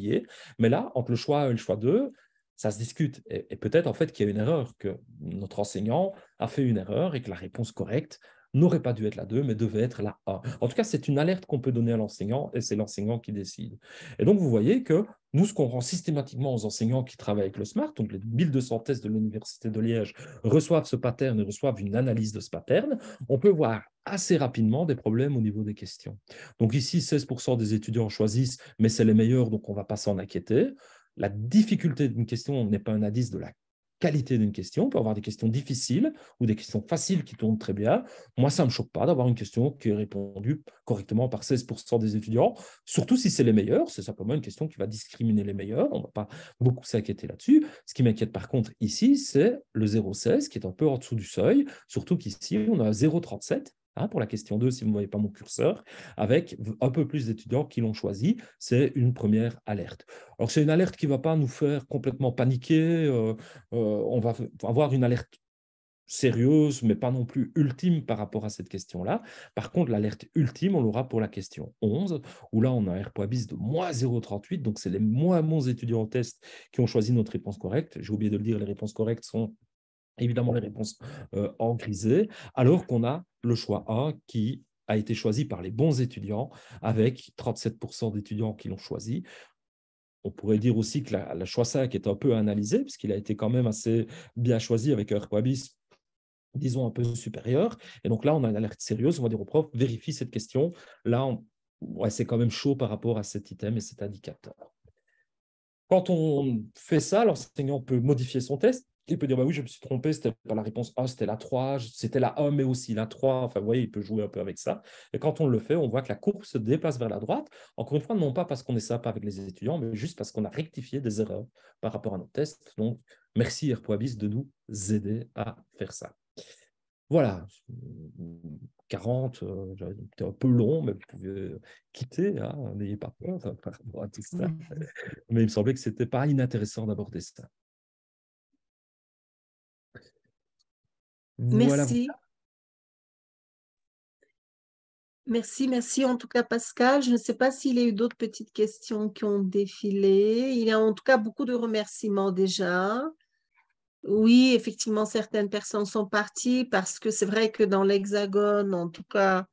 Speaker 1: mais là, entre le choix 1 et le choix 2, ça se discute. Et, peut-être en fait qu'il y a une erreur, que notre enseignant a fait une erreur et que la réponse correcte n'aurait pas dû être la 2, mais devait être la A. En tout cas, c'est une alerte qu'on peut donner à l'enseignant et c'est l'enseignant qui décide. Et donc, vous voyez que nous, ce qu'on rend systématiquement aux enseignants qui travaillent avec le SMART, donc les 1200 tests de l'Université de Liège reçoivent ce pattern et reçoivent une analyse de ce pattern, on peut voir assez rapidement des problèmes au niveau des questions. Donc ici, 16% des étudiants choisissent, mais c'est les meilleurs, donc on ne va pas s'en inquiéter. La difficulté d'une question n'est pas un indice de la qualité d'une question. On peut avoir des questions difficiles ou des questions faciles qui tournent très bien. Moi, ça ne me choque pas d'avoir une question qui est répondue correctement par 16% des étudiants, surtout si c'est les meilleurs. C'est simplement une question qui va discriminer les meilleurs. On ne va pas beaucoup s'inquiéter là-dessus. Ce qui m'inquiète par contre ici, c'est le 0,16 qui est un peu en dessous du seuil, surtout qu'ici, on a 0,37 Hein, pour la question 2, si vous ne voyez pas mon curseur, avec un peu plus d'étudiants qui l'ont choisi. C'est une première alerte. Alors, c'est une alerte qui ne va pas nous faire complètement paniquer. Euh, euh, on va avoir une alerte sérieuse, mais pas non plus ultime par rapport à cette question-là. Par contre, l'alerte ultime, on l'aura pour la question 11, où là, on a un R bis de moins 0,38, donc c'est les moins bons étudiants en test qui ont choisi notre réponse correcte. J'ai oublié de le dire, les réponses correctes sont évidemment les réponses euh, en grisé, alors qu'on a le choix A qui a été choisi par les bons étudiants, avec 37% d'étudiants qui l'ont choisi. On pourrait dire aussi que la, choix 5 est un peu analysé, puisqu'il a été quand même assez bien choisi avec un bis disons, un peu supérieur. Et donc là, on a une alerte sérieuse, on va dire au prof, vérifie cette question. Là, c'est quand même chaud par rapport à cet item et cet indicateur. Quand on fait ça, l'enseignant peut modifier son test il peut dire, bah oui, je me suis trompé, c'était pas la réponse A, c'était la 3, c'était la 1, mais aussi la 3. Enfin, vous voyez, il peut jouer un peu avec ça. Et quand on le fait, on voit que la courbe se déplace vers la droite. Encore une fois, non pas parce qu'on est sympa avec les étudiants, mais juste parce qu'on a rectifié des erreurs par rapport à nos tests. Donc, merci Airpoabis de nous aider à faire ça. Voilà, 40, euh, c'était un peu long, mais vous pouvez quitter, hein, n'ayez pas peur par rapport à tout ça. Mais il me semblait que ce n'était pas inintéressant d'aborder ça.
Speaker 2: Merci. Merci, merci en tout cas Pascal. Je ne sais pas s'il y a eu d'autres petites questions qui ont défilé. Il y a en tout cas beaucoup de remerciements déjà. Oui, effectivement, certaines personnes sont parties parce que c'est vrai que dans l'Hexagone, en tout cas,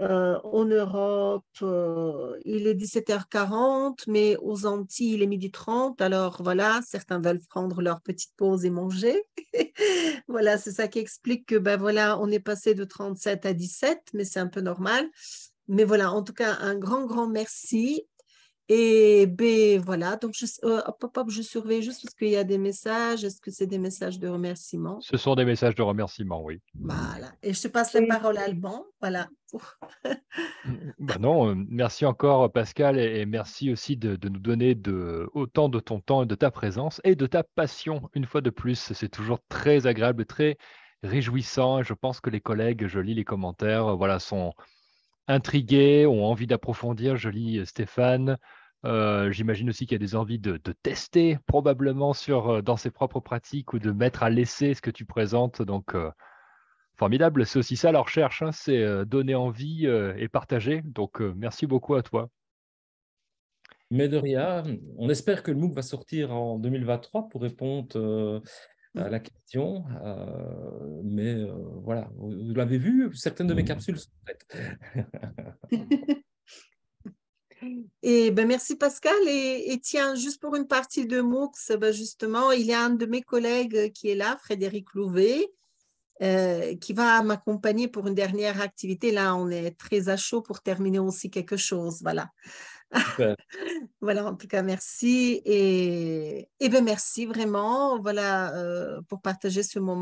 Speaker 2: euh, en Europe, euh, il est 17h40, mais aux Antilles, il est midi 30. Alors voilà, certains veulent prendre leur petite pause et manger. voilà, c'est ça qui explique que ben voilà, on est passé de 37 à 17, mais c'est un peu normal. Mais voilà, en tout cas, un grand, grand merci. Et ben voilà, donc je, euh, je surveille juste parce qu'il y a des messages. Est-ce que c'est des messages de remerciement?
Speaker 3: Ce sont des messages de remerciement, oui.
Speaker 2: Voilà. Et je te passe la parole à Alban. Voilà.
Speaker 3: bah non, euh, merci encore Pascal et, merci aussi de, nous donner de, autant de ton temps et de ta présence et de ta passion une fois de plus. C'est toujours très agréable, très réjouissant. Je pense que les collègues, je lis les commentaires, voilà, sont intrigués, ont envie d'approfondir. Je lis euh, Stéphane, euh, j'imagine aussi qu'il y a des envies de, tester probablement sur, euh, dans ses propres pratiques ou de mettre à l'essai ce que tu présentes. Donc, euh, formidable. C'est aussi ça la recherche, hein, c'est donner envie et partager. Donc, merci beaucoup à toi.
Speaker 1: Mais de rien, on espère que le MOOC va sortir en 2023 pour répondre à la question. mais voilà, vous, l'avez vu, certaines de mes capsules sont prêtes.
Speaker 2: Et ben merci Pascal. Et, tiens, juste pour une partie de MOOCs, ben justement, il y a un de mes collègues qui est là, Frédéric Louvet, euh, qui va m'accompagner pour une dernière activité. Là, on est très à chaud pour terminer aussi quelque chose. Voilà. voilà, en tout cas, merci. Et, et ben merci vraiment voilà, euh, pour partager ce moment.